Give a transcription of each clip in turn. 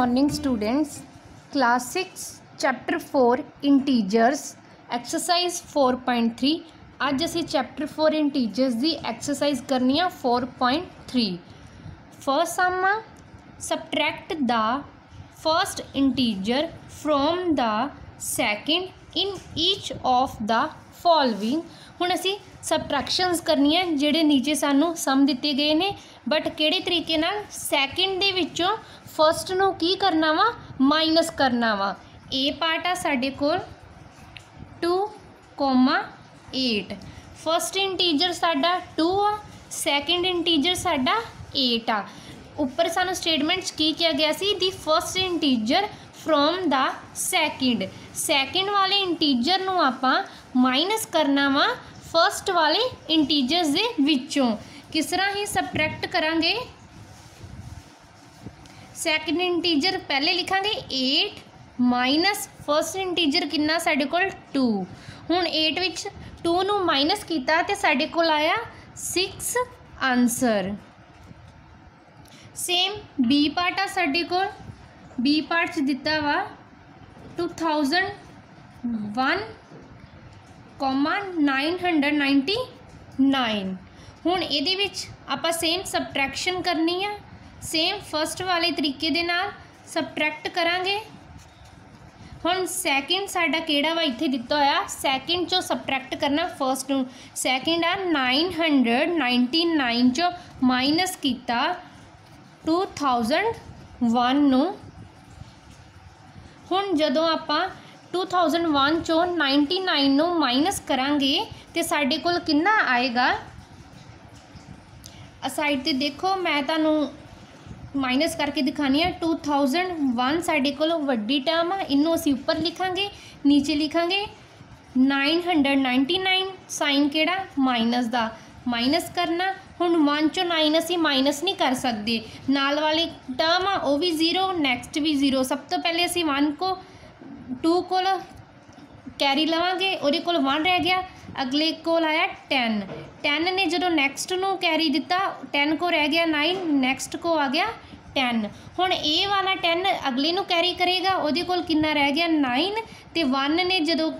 morning students class 6 chapter 4 integers exercise 4.3 आज जैसे chapter 4 integers दी exercise करनी है 4.3 first sum subtract the first integer from the second in each of the following, ਹੁਣ ਅਸੀਂ ਸਬਟਰੈਕਸ਼ਨਸ ਕਰਨੀਆਂ ਜਿਹੜੇ ਨੀਚੇ ਸਾਨੂੰ ਸਮ ਦਿੱਤੇ ਗਏ ਨੇ ਬਟ ਕਿਹੜੇ ਤਰੀਕੇ ਨਾਲ? ਸੈਕਿੰਡ ਦੇ ਵਿੱਚੋਂ ਫਰਸਟ ਨੂੰ ਕੀ ਕਰਨਾ ਵਾ? ਮਾਈਨਸ ਕਰਨਾ ਵਾ। ਇਹ ਪਾਰਟ ਆ ਸਾਡੇ ਕੋਲ 2 8 ਫਰਸਟ ਇੰਟੀਜਰ ਸਾਡਾ 2 ਆ ਸੈਕਿੰਡ ਇੰਟੀਜਰ ਸਾਡਾ 8 ਆ। ਉੱਪਰ ਸਾਨੂੰ ਸਟੇਟਮੈਂਟ 'ਚ ਕੀ ਕਿਹਾ ਗਿਆ ਸੀ? The first integer from the second second ਵਾਲੇ ਇੰਟੀਜਰ ਨੂੰ ਆਪਾਂ ਮਾਈਨਸ ਕਰਨਾ ਵਾ ਫਰਸਟ ਵਾਲੇ ਇੰਟੀਜਰਸ ਦੇ ਵਿੱਚੋਂ ਕਿਸ ਤਰ੍ਹਾਂ ਹੀ ਸਬਟਰੈਕਟ ਕਰਾਂਗੇ ਸੈਕਿੰਡ ਇੰਟੀਜਰ ਪਹਿਲੇ ਲਿਖਾਂਗੇ 8 ਮਾਈਨਸ ਫਰਸਟ ਇੰਟੀਜਰ ਕਿੰਨਾ ਸਾਡੇ ਕੋਲ 2 ਹੁਣ 8 ਵਿੱਚ 2 ਨੂੰ ਮਾਈਨਸ ਕੀਤਾ ਤੇ ਸਾਡੇ ਕੋਲ ਆਇਆ 6 ਆਨਸਰ ਸੇਮ ਬੀ ਪਾਰਟ ਆ ਸਾਡੇ ਕੋਲ ਬੀ ਪਾਰਟ ਚ ਦਿੱਤਾ ਵਾ 2001 ਕੋਮਾ 999 ਹੁਣ ਇਹਦੇ ਵਿੱਚ ਆਪਾਂ ਸੇਮ ਸਬਟਰੈਕਸ਼ਨ ਕਰਨੀ ਆ ਸੇਮ ਫਰਸਟ ਵਾਲੇ ਤਰੀਕੇ ਦੇ ਨਾਲ ਸਬਟਰੈਕਟ ਕਰਾਂਗੇ। ਹੁਣ ਸੈਕਿੰਡ ਸਾਡਾ ਕਿਹੜਾ ਵਾ ਇੱਥੇ ਦਿੱਤਾ ਹੋਇਆ? ਸੈਕਿੰਡ ਚੋਂ ਸਬਟਰੈਕਟ ਕਰਨਾ ਫਰਸਟ ਨੂੰ। ਸੈਕਿੰਡ ਆ 999 ਚੋਂ ਮਾਈਨਸ ਕੀਤਾ 2001 ਨੂੰ। ਹੁਣ ਜਦੋਂ ਆਪਾਂ 2001 ਚੋਂ 99 ਨੂੰ ਮਾਈਨਸ ਕਰਾਂਗੇ, ਤੇ ਸਾਡੇ ਕੋਲ ਕਿੰਨਾ ਆਏਗਾ? ਸਾਈਡ ਤੇ ਦੇਖੋ, ਮੈਂ ਤੁਹਾਨੂੰ ਮਾਈਨਸ ਕਰਕੇ ਦਿਖਾਣੀ ਆ। 2001 ਸਾਡੇ ਕੋਲ ਵੱਡੀ ਟਰਮ ਆ, ਇਹਨੂੰ ਅਸੀਂ ਉੱਪਰ ਲਿਖਾਂਗੇ, ਨੀਚੇ ਲਿਖਾਂਗੇ। 999 ਸਾਈਨ ਕਿਹੜਾ? ਮਾਈਨਸ ਦਾ। ਮਾਈਨਸ ਕਰਨਾ ਹੁਣ 1 ਚੋਂ 9 ਅਸੀਂ ਮਾਈਨਸ ਨਹੀਂ ਕਰ ਸਕਦੇ। ਨਾਲ ਵਾਲੀ ਟਰਮ ਆ, ਉਹ ਵੀ 0 ਨੈਕਸਟ ਵੀ 0 ਸਭ ਤੋਂ ਪਹਿਲੇ ਅਸੀਂ 1 ਕੋ 2 ਕੋਲ ਕੈਰੀ ਲਵਾਂਗੇ, ਉਹਦੇ ਕੋਲ 1 ਰਹਿ ਗਿਆ। ਅਗਲੇ ਕੋਲ ਆਇਆ 10 10 ਨੇ ਜਦੋਂ ਨੈਕਸਟ ਨੂੰ ਕੈਰੀ ਦਿੱਤਾ 10 ਕੋ ਰਹਿ ਗਿਆ 9 ਨੈਕਸਟ ਕੋ ਆ ਗਿਆ 10 ਹੁਣ ਇਹ ਵਾਲਾ 10 ਅਗਲੇ ਨੂੰ ਕੈਰੀ ਕਰੇਗਾ ਉਹਦੇ ਕੋਲ ਕਿੰਨਾ ਰਹਿ ਗਿਆ 9 ਤੇ 1 ਨੇ ਜਦੋਂ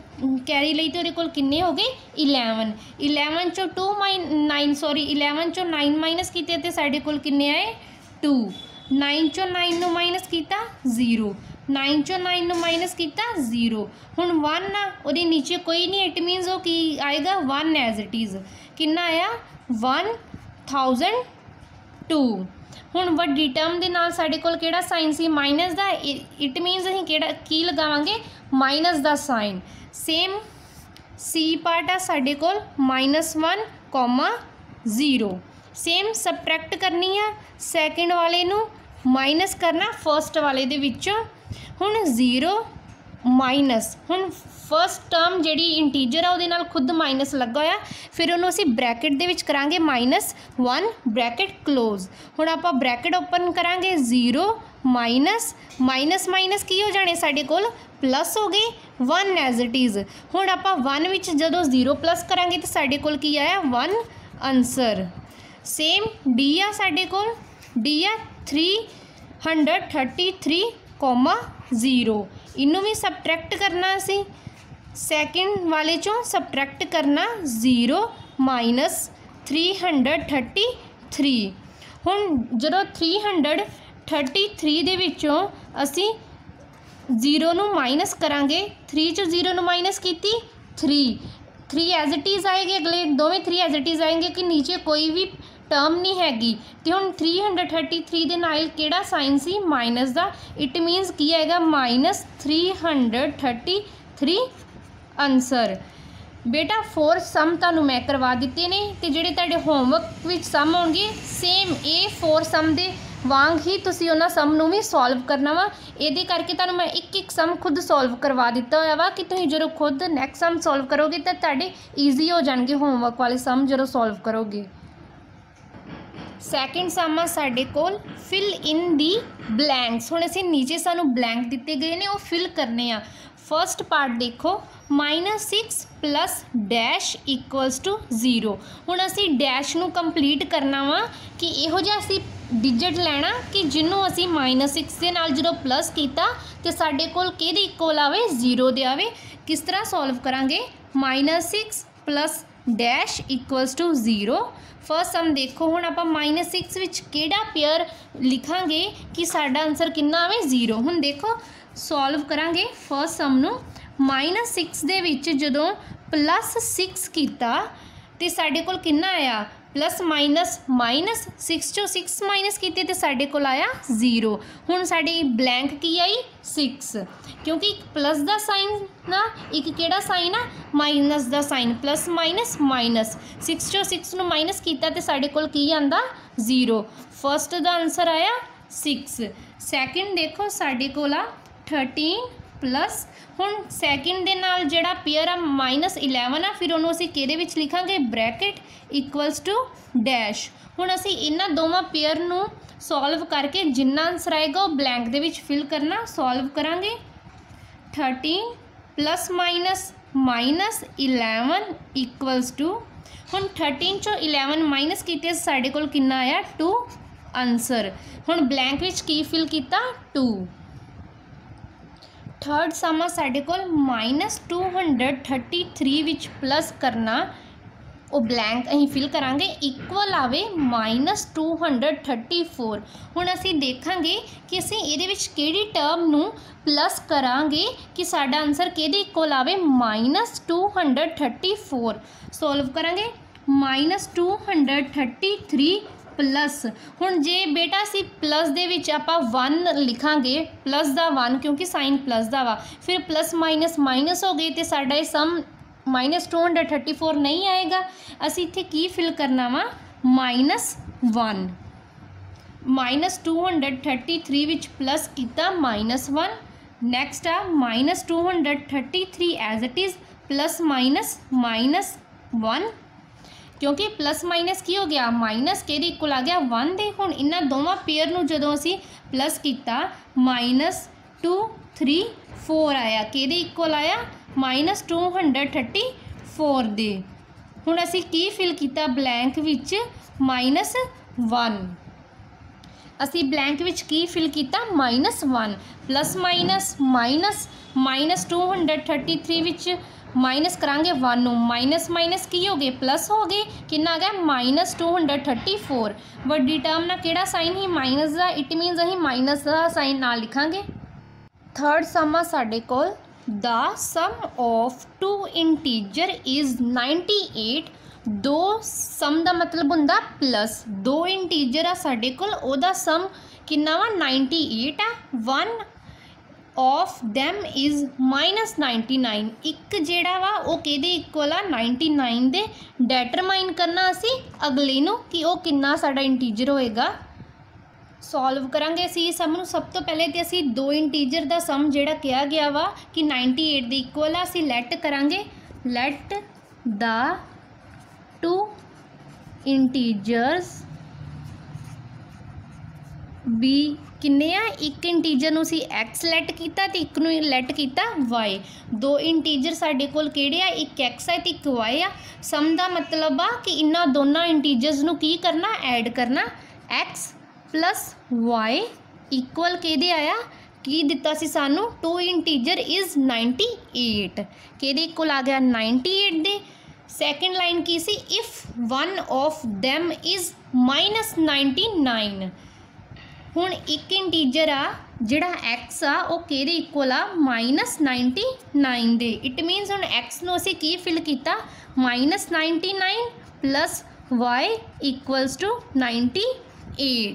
ਕੈਰੀ ਲਈ ਤੇ ਉਹਦੇ ਕੋਲ ਕਿੰਨੇ ਹੋ ਗਏ 11 11 ਚੋਂ 2 9 ਸੌਰੀ 11 ਚੋਂ 9 ਮਾਈਨਸ ਕੀਤੇ ਤੇ ਸਾਡੇ ਕੋਲ ਕਿੰਨੇ ਆਏ 2 9 ਚੋਂ 9 ਨੂੰ ਮਾਈਨਸ ਕੀਤਾ 0 9 ਚੋਂ 9 ਨੂੰ ਮਾਈਨਸ ਕੀਤਾ 0 ਹੁਣ 1 ਆ ਉਹਦੇ ਨੀਚੇ ਕੋਈ ਨਹੀਂ ਇਟ ਮੀਨਸ ਉਹ ਕੀ ਆਏਗਾ 1 ਐਜ਼ ਇਟ ਇਜ਼ ਕਿੰਨਾ ਆਇਆ 1002 ਹੁਣ ਵੱਡੀ ਟਰਮ ਦੇ ਨਾਲ ਸਾਡੇ ਕੋਲ ਕਿਹੜਾ ਸਾਈਨ ਸੀ? ਮਾਈਨਸ ਦਾ? ਇਟ ਮੀਨਸ ਅਸੀਂ ਕਿਹੜਾ ਕੀ ਲਗਾਵਾਂਗੇ? ਮਾਈਨਸ ਦਾ ਸਾਈਨ ਸੇਮ ਸੀ ਪਾਰਟ ਆ ਸਾਡੇ ਕੋਲ -1, 0 ਸੇਮ ਸਬਟਰੈਕਟ ਕਰਨੀ ਆ ਸੈਕਿੰਡ ਵਾਲੇ ਨੂੰ ਮਾਈਨਸ ਕਰਨਾ ਫਰਸਟ ਵਾਲੇ ਦੇ ਵਿੱਚੋਂ। ਹੁਣ 0 ਮਾਈਨਸ ਹੁਣ ਫਰਸਟ ਟਰਮ ਜਿਹੜੀ ਇੰਟੀਜਰ ਆ ਉਹਦੇ ਨਾਲ ਖੁਦ ਮਾਈਨਸ ਲੱਗਾ ਹੋਇਆ ਫਿਰ ਉਹਨੂੰ ਅਸੀਂ ਬ੍ਰੈਕਟ ਦੇ ਵਿੱਚ ਕਰਾਂਗੇ -1 ਬ੍ਰੈਕਟ ਕਲੋਜ਼ ਹੁਣ ਆਪਾਂ ਬ੍ਰੈਕਟ ਓਪਨ ਕਰਾਂਗੇ 0 ਮਾਈਨਸ ਮਾਈਨਸ ਮਾਈਨਸ ਕੀ ਹੋ ਜਾਣੇ ਸਾਡੇ ਕੋਲ ਪਲੱਸ ਹੋ ਗਏ 1 ਐਜ਼ ਇਟ ਇਜ਼ ਹੁਣ ਆਪਾਂ 1 ਵਿੱਚ ਜਦੋਂ 0 ਪਲੱਸ ਕਰਾਂਗੇ ਤਾਂ ਸਾਡੇ ਕੋਲ ਕੀ ਆਇਆ 1 ਆਨਸਰ ਸੇਮ ਡੀ ਆ ਸਾਡੇ ਕੋਲ ਡੀ ਆ 333 0 ਇਹਨੂੰ ਵੀ ਸਬਟਰੈਕਟ ਕਰਨਾ ਅਸੀਂ ਸੈਕਿੰਡ ਵਾਲੇ ਚੋਂ ਸਬਟਰੈਕਟ ਕਰਨਾ 0 333 ਹੁਣ ਜਦੋਂ 333 ਦੇ ਵਿੱਚੋਂ ਅਸੀਂ 0 ਨੂੰ ਮਾਈਨਸ ਕਰਾਂਗੇ 3 ਚੋਂ 0 ਨੂੰ ਮਾਈਨਸ ਕੀਤੀ 3 3 ਐਜ਼ ਇਟ ਇਜ਼ ਆਏਗੇ ਅਗਲੇ ਦੋਵੇਂ 3 ਐਜ਼ ਇਟ ਇਜ਼ ਆਏਗੇ ਕਿ ਨੀਚੇ ਕੋਈ ਵੀ ਟਰਮ ਨਹੀਂ ਹੈਗੀ। ਤੇ ਹੁਣ 333 ਦੇ ਨਾਲ ਕਿਹੜਾ ਸਾਈਨ ਸੀ? ਮਾਈਨਸ ਦਾ। ਇਟ ਮੀਨਸ ਕੀ ਆਏਗਾ? ਮਾਈਨਸ 333 ਆਨਸਰ ਬੇਟਾ ਫੋਰ ਸਮ ਤੁਹਾਨੂੰ ਮੈਂ ਕਰਵਾ ਦਿੱਤੇ ਨੇ ਤੇ ਜਿਹੜੇ ਤੁਹਾਡੇ ਹੋਮਵਰਕ ਵਿੱਚ ਸਮ ਹੋਣਗੇ ਸੇਮ ਇਹ ਫੋਰ ਸਮ ਦੇ ਵਾਂਗ ਹੀ ਤੁਸੀਂ ਉਹਨਾਂ ਸਮ ਨੂੰ ਵੀ ਸੋਲਵ ਕਰਨਾ ਵਾ। ਇਹਦੇ ਕਰਕੇ ਤੁਹਾਨੂੰ ਮੈਂ ਇੱਕ ਇੱਕ ਸਮ ਖੁਦ ਸੋਲਵ ਕਰਵਾ ਦਿੱਤਾ ਹੋਇਆ ਵਾ ਕਿ ਤੁਸੀਂ ਜਦੋਂ ਖੁਦ ਨੈਕਸਟ ਸਮ ਸੋਲਵ ਕਰੋਗੇ ਤਾਂ ਤੁਹਾਡੇ ਈਜ਼ੀ ਹੋ ਜਾਣਗੇ ਹੋਮਵਰਕ ਵਾਲੇ ਸਮ ਜਦੋਂ ਸੋਲਵ ਕਰੋਗੇ। ਸੈਕਿੰਡ ਸਮ ਆ ਸਾਡੇ ਕੋਲ ਫਿਲ ਇਨ ਦੀ ਬਲੈਂਕਸ ਹੁਣ ਅਸੀਂ ਨੀਚੇ ਸਾਨੂੰ ਬਲੈਂਕ ਦਿੱਤੇ ਗਏ ਨੇ ਉਹ ਫਿਲ ਕਰਨੇ ਆ ਫਰਸਟ ਪਾਰਟ ਦੇਖੋ -6 ਪਲੱਸ ਡੈਸ਼ ਇਕੁਅਲਸ ਟੂ 0 ਹੁਣ ਅਸੀਂ ਡੈਸ਼ ਨੂੰ ਕੰਪਲੀਟ ਕਰਨਾ ਵਾ ਕਿ ਇਹੋ ਜਿਹਾ ਅਸੀਂ ਡਿਜਿਟ ਲੈਣਾ ਕਿ ਜਿਹਨੂੰ ਅਸੀਂ -6 ਦੇ ਨਾਲ ਜਦੋਂ ਪਲੱਸ ਕੀਤਾ ਤੇ ਸਾਡੇ ਕੋਲ ਕਿਹਦੇ ਇਕੁਅਲ ਆਵੇ 0 ਦੇ ਆਵੇ ਕਿਸ ਤਰ੍ਹਾਂ ਸੋਲਵ ਕਰਾਂਗੇ -6 plus dash equals to 0 first sum ਦੇਖੋ, ਹੁਣ ਆਪਾਂ -6 ਵਿੱਚ ਕਿਹੜਾ ਪੇਅਰ ਲਿਖਾਂਗੇ ਕਿ ਸਾਡਾ ਆਨਸਰ ਕਿੰਨਾ ਆਵੇ? 0 ਹੁਣ ਦੇਖੋ ਸੋਲਵ ਕਰਾਂਗੇ ਫਸਟ ਸਮ ਨੂੰ। -6 ਦੇ ਵਿੱਚ ਜਦੋਂ ਪਲੱਸ 6 ਕੀਤਾ, ਤੇ ਸਾਡੇ ਕੋਲ ਕਿੰਨਾ ਆਇਆ? ਪਲੱਸ ਮਾਈਨਸ ਮਾਈਨਸ 6 ਚੋਂ 6 ਮਾਈਨਸ ਕੀਤੇ ਤੇ ਸਾਡੇ ਕੋਲ ਆਇਆ 0 ਹੁਣ ਸਾਡੀ ਬਲੈਂਕ ਕੀ ਆਈ 6 ਕਿਉਂਕਿ ਇੱਕ ਪਲੱਸ ਦਾ ਸਾਈਨ ਨਾ ਇੱਕ ਕਿਹੜਾ ਸਾਈਨ ਆ ਮਾਈਨਸ ਦਾ ਸਾਈਨ ਪਲੱਸ ਮਾਈਨਸ ਮਾਈਨਸ 6 ਚੋਂ 6 ਨੂੰ ਮਾਈਨਸ ਕੀਤਾ ਤੇ ਸਾਡੇ ਕੋਲ ਕੀ ਆਂਦਾ 0 ਫਰਸਟ ਦਾ ਆਨਸਰ ਆਇਆ 6 ਸੈਕਿੰਡ ਦੇਖੋ ਸਾਡੇ ਕੋਲ ਆ 13 ਪਲੱਸ ਹੁਣ ਸੈਕਿੰਡ ਦੇ ਨਾਲ ਜਿਹੜਾ ਪੇਅਰ ਆ -11 ਆ ਫਿਰ ਉਹਨੂੰ ਅਸੀਂ ਕਿਹਦੇ ਵਿੱਚ ਲਿਖਾਂਗੇ ਬ੍ਰੈਕਟ ਇਕੁਅਲਸ ਟੂ ਡੈਸ਼ ਹੁਣ ਅਸੀਂ ਇਹਨਾਂ ਦੋਵਾਂ ਪੇਅਰ ਨੂੰ ਸੋਲਵ ਕਰਕੇ ਜਿੰਨਾ ਆਨਸਰ ਆਏਗਾ ਉਹ ਬਲੈਂਕ ਦੇ ਵਿੱਚ ਫਿਲ ਕਰਨਾ ਸੋਲਵ ਕਰਾਂਗੇ 13 plus minus minus 11 equals to ਹੁਣ 13 ਚੋਂ 11 ਮਾਈਨਸ ਕੀਤੇ ਸਾਡੇ ਕੋਲ ਕਿੰਨਾ ਆਇਆ 2 ਆਨਸਰ ਹੁਣ ਬਲੈਂਕ ਵਿੱਚ ਕੀ ਫਿਲ ਕੀਤਾ 2 ਥਰਡ ਸਮ ਆ ਸਾਡੇ ਕੋਲ -233 ਵਿੱਚ ਪਲੱਸ ਕਰਨਾ ਉਹ ਬਲੈਂਕ ਅਸੀਂ ਫਿਲ ਕਰਾਂਗੇ ਇਕੁਅਲ ਆਵੇ -234 ਹੁਣ ਅਸੀਂ ਦੇਖਾਂਗੇ ਕਿ ਅਸੀਂ ਇਹਦੇ ਵਿੱਚ ਕਿਹੜੀ ਟਰਮ ਨੂੰ ਪਲੱਸ ਕਰਾਂਗੇ ਕਿ ਸਾਡਾ ਆਨਸਰ ਕਿਹਦੇ ਇਕੁਅਲ ਆਵੇ -234 ਸੋਲਵ ਕਰਾਂਗੇ -233 ਪਲੱਸ ਹੁਣ ਜੇ ਬੇਟਾ ਅਸੀਂ ਪਲੱਸ ਦੇ ਵਿੱਚ ਆਪਾਂ 1 ਲਿਖਾਂਗੇ ਪਲੱਸ ਦਾ 1 ਕਿਉਂਕਿ ਸਾਈਨ ਪਲੱਸ ਦਾ ਵਾ ਫਿਰ ਪਲੱਸ ਮਾਈਨਸ ਮਾਈਨਸ ਹੋ ਗਈ ਤੇ ਸਾਡਾ ਇਹ ਸਮ -234 ਨਹੀਂ ਆਏਗਾ ਅਸੀਂ ਇੱਥੇ ਕੀ ਫਿਲ ਕਰਨਾ ਵਾ -1 -233 ਵਿੱਚ ਪਲੱਸ ਕੀਤਾ -1 ਨੈਕਸਟ ਆ -233 as it is plus minus minus 1 ਕਿਉਂਕਿ ਪਲੱਸ ਮਾਈਨਸ ਕੀ ਹੋ ਗਿਆ? ਮਾਈਨਸ ਕਿਹਦੇ ਇਕੁਅਲ ਆ ਗਿਆ? 1 ਦੇ। ਹੁਣ ਇਹਨਾਂ ਦੋਵਾਂ ਪੇਅਰ ਨੂੰ ਜਦੋਂ ਅਸੀਂ ਪਲੱਸ ਕੀਤਾ ਮਾਈਨਸ 2 3 4 ਆਇਆ। ਕਿਹਦੇ ਇਕੁਅਲ ਆਇਆ? ਮਾਈਨਸ 234 ਦੇ। ਹੁਣ ਅਸੀਂ ਕੀ ਫਿਲ ਕੀਤਾ? ਬਲੈਂਕ ਵਿੱਚ ਮਾਈਨਸ 1 ਅਸੀਂ ਬਲੈਂਕ ਵਿੱਚ ਕੀ ਫਿਲ ਕੀਤਾ? Minus 1 plus minus minus minus 233 ਵਿੱਚ ਮਾਈਨਸ ਕਰਾਂਗੇ 1 ਨੂੰ ਮਾਈਨਸ ਮਾਈਨਸ ਕੀ ਹੋ ਗਏ ਪਲੱਸ ਹੋ ਗਏ ਕਿੰਨਾ ਆ ਗਿਆ ਮਾਈਨਸ 234 ਵੱਡੀ ਟਰਮ ਨਾਲ ਕਿਹੜਾ ਸਾਈਨ ਹੀ ਮਾਈਨਸ ਦਾ ਇਟ ਮੀਨਸ ਅਸੀਂ ਮਾਈਨਸ ਦਾ ਸਾਈਨ ਨਾਲ ਲਿਖਾਂਗੇ ਥਰਡ ਸਮ ਆ ਸਾਡੇ ਕੋਲ the sum of two integer is 98 ਦੋ ਸਮ ਦਾ ਮਤਲਬ ਹੁੰਦਾ ਪਲੱਸ ਦੋ ਇੰਟੀਜਰ ਆ ਸਾਡੇ ਕੋਲ ਉਹਦਾ ਸਮ ਕਿੰਨਾ ਵਾ 98 ਆ 1 ਆਫ them ਇਜ਼ -99 ਇੱਕ ਜਿਹੜਾ ਵਾ ਉਹ ਕਿਹਦੇ ਇਕੁਅਲ ਆ 99 ਦੇ ਡੈਟਰਮਾਈਨ ਕਰਨਾ ਅਸੀਂ ਅਗਲੇ ਨੂੰ ਕਿ ਉਹ ਕਿੰਨਾ ਸਾਡਾ ਇੰਟੀਜਰ ਹੋਏਗਾ ਸੋਲਵ ਕਰਾਂਗੇ ਅਸੀਂ ਸਮ ਨੂੰ ਸਭ ਤੋਂ ਪਹਿਲੇ ਤੇ ਅਸੀਂ ਦੋ ਇੰਟੀਜਰ ਦਾ ਸਮ ਜਿਹੜਾ ਕਿਹਾ ਗਿਆ ਵਾ ਕਿ 98 ਦੇ ਇਕੁਅਲ ਆ ਅਸੀਂ ਲੈਟ ਕਰਾਂਗੇ let the two integers be ਕਿੰਨੇ ਆ ਇੱਕ ਇੰਟੀਜਰ ਨੂੰ ਅਸੀਂ x ਲੈਟ ਕੀਤਾ ਤੇ ਇੱਕ ਨੂੰ ਲੈਟ ਕੀਤਾ y ਦੋ ਇੰਟੀਜਰ ਸਾਡੇ ਕੋਲ ਕਿਹੜੇ ਆ ਇੱਕ x ਹੈ ਤੇ ਇੱਕ y ਆ ਸਮ ਦਾ ਮਤਲਬ ਆ ਕਿ ਇਹਨਾਂ ਦੋਨਾਂ ਇੰਟੀਜਰਸ ਨੂੰ ਕੀ ਕਰਨਾ ਐਡ ਕਰਨਾ x y ਇਕੁਅਲ ਕਿਹਦੇ ਆਇਆ ਕੀ ਦਿੱਤਾ ਸੀ ਸਾਨੂੰ 2 ਇੰਟੀਜਰ ਇਜ਼ 98 ਕਿਹਦੇ ਇਕੁਅਲ ਆ ਗਿਆ 98 ਦੇ ਸੈਕੰਡ ਲਾਈਨ ਕੀ ਸੀ if one of them is -99 ਹੁਣ ਇੱਕ ਇੰਟੀਜਰ ਆ, ਜਿਹੜਾ x ਆ, ਉਹ ਕਿਹਦੇ ਇਕੁਅਲ ਆ? -99 ਦੇ। ਇਟ ਮੀਨਸ ਹੁਣ x ਨੂੰ ਅਸੀਂ ਕੀ ਫਿਲ ਕੀਤਾ? -99 y ਇਕੁਅਲਸ ਟੂ 98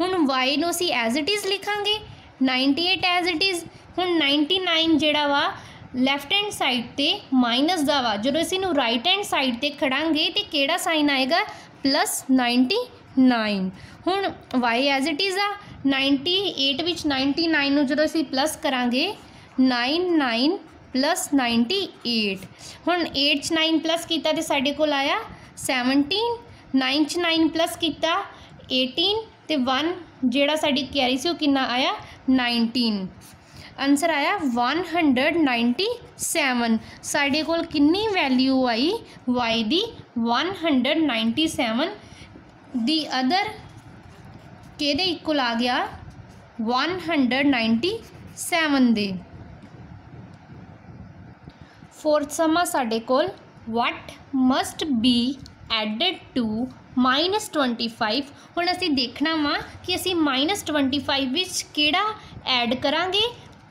ਹੁਣ y ਨੂੰ ਅਸੀਂ ਐਜ਼ ਇਟ ਇਜ਼ ਲਿਖਾਂਗੇ। 98 ਐਜ਼ ਇਟ ਇਜ਼ ਹੁਣ 99 ਜਿਹੜਾ ਵਾ ਲੈਫਟ ਹੈਂਡ ਸਾਈਡ ਤੇ ਮਾਈਨਸ ਦਾ ਵਾ। ਜਦੋਂ ਅਸੀਂ ਨੂੰ ਰਾਈਟ ਹੈਂਡ ਸਾਈਡ ਤੇ ਖੜਾਂਗੇ ਤੇ ਕਿਹੜਾ ਸਾਈਨ ਆਏਗਾ? ਪਲੱਸ 99 ਹੁਣ y ਐਜ਼ ਇਟ ਇਜ਼ ਆ 98 ਵਿੱਚ 99 ਨੂੰ ਜਦੋਂ ਅਸੀਂ ਪਲੱਸ ਕਰਾਂਗੇ 99 ਪਲੱਸ 98 ਹੁਣ 8 ਚ 9 ਪਲੱਸ ਕੀਤਾ ਤੇ ਸਾਡੇ ਕੋਲ ਆਇਆ 17 9 ਚ 9 ਪਲੱਸ ਕੀਤਾ 18 ਤੇ 1 ਜਿਹੜਾ ਸਾਡੀ ਕੈਰੀ ਸੀ ਉਹ ਕਿੰਨਾ ਆਇਆ? 19 ਆਨਸਰ ਆਇਆ 197 ਸਾਡੇ ਕੋਲ ਕਿੰਨੀ ਵੈਲਿਊ ਆਈ? y ਦੀ 197 ਦੀ ਅਦਰ ਕਿਹਦੇ ਇਕੁਅਲ ਆ ਗਿਆ 197 ਦੇ ਫੋਰਥ ਸਮ ਆ ਸਾਡੇ ਕੋਲ what must be added to minus 25 ਹੁਣ ਅਸੀਂ ਦੇਖਣਾ ਵਾ ਕਿ ਅਸੀਂ ਮਾਈਨਸ 25 ਵਿੱਚ ਕਿਹੜਾ ਐਡ ਕਰਾਂਗੇ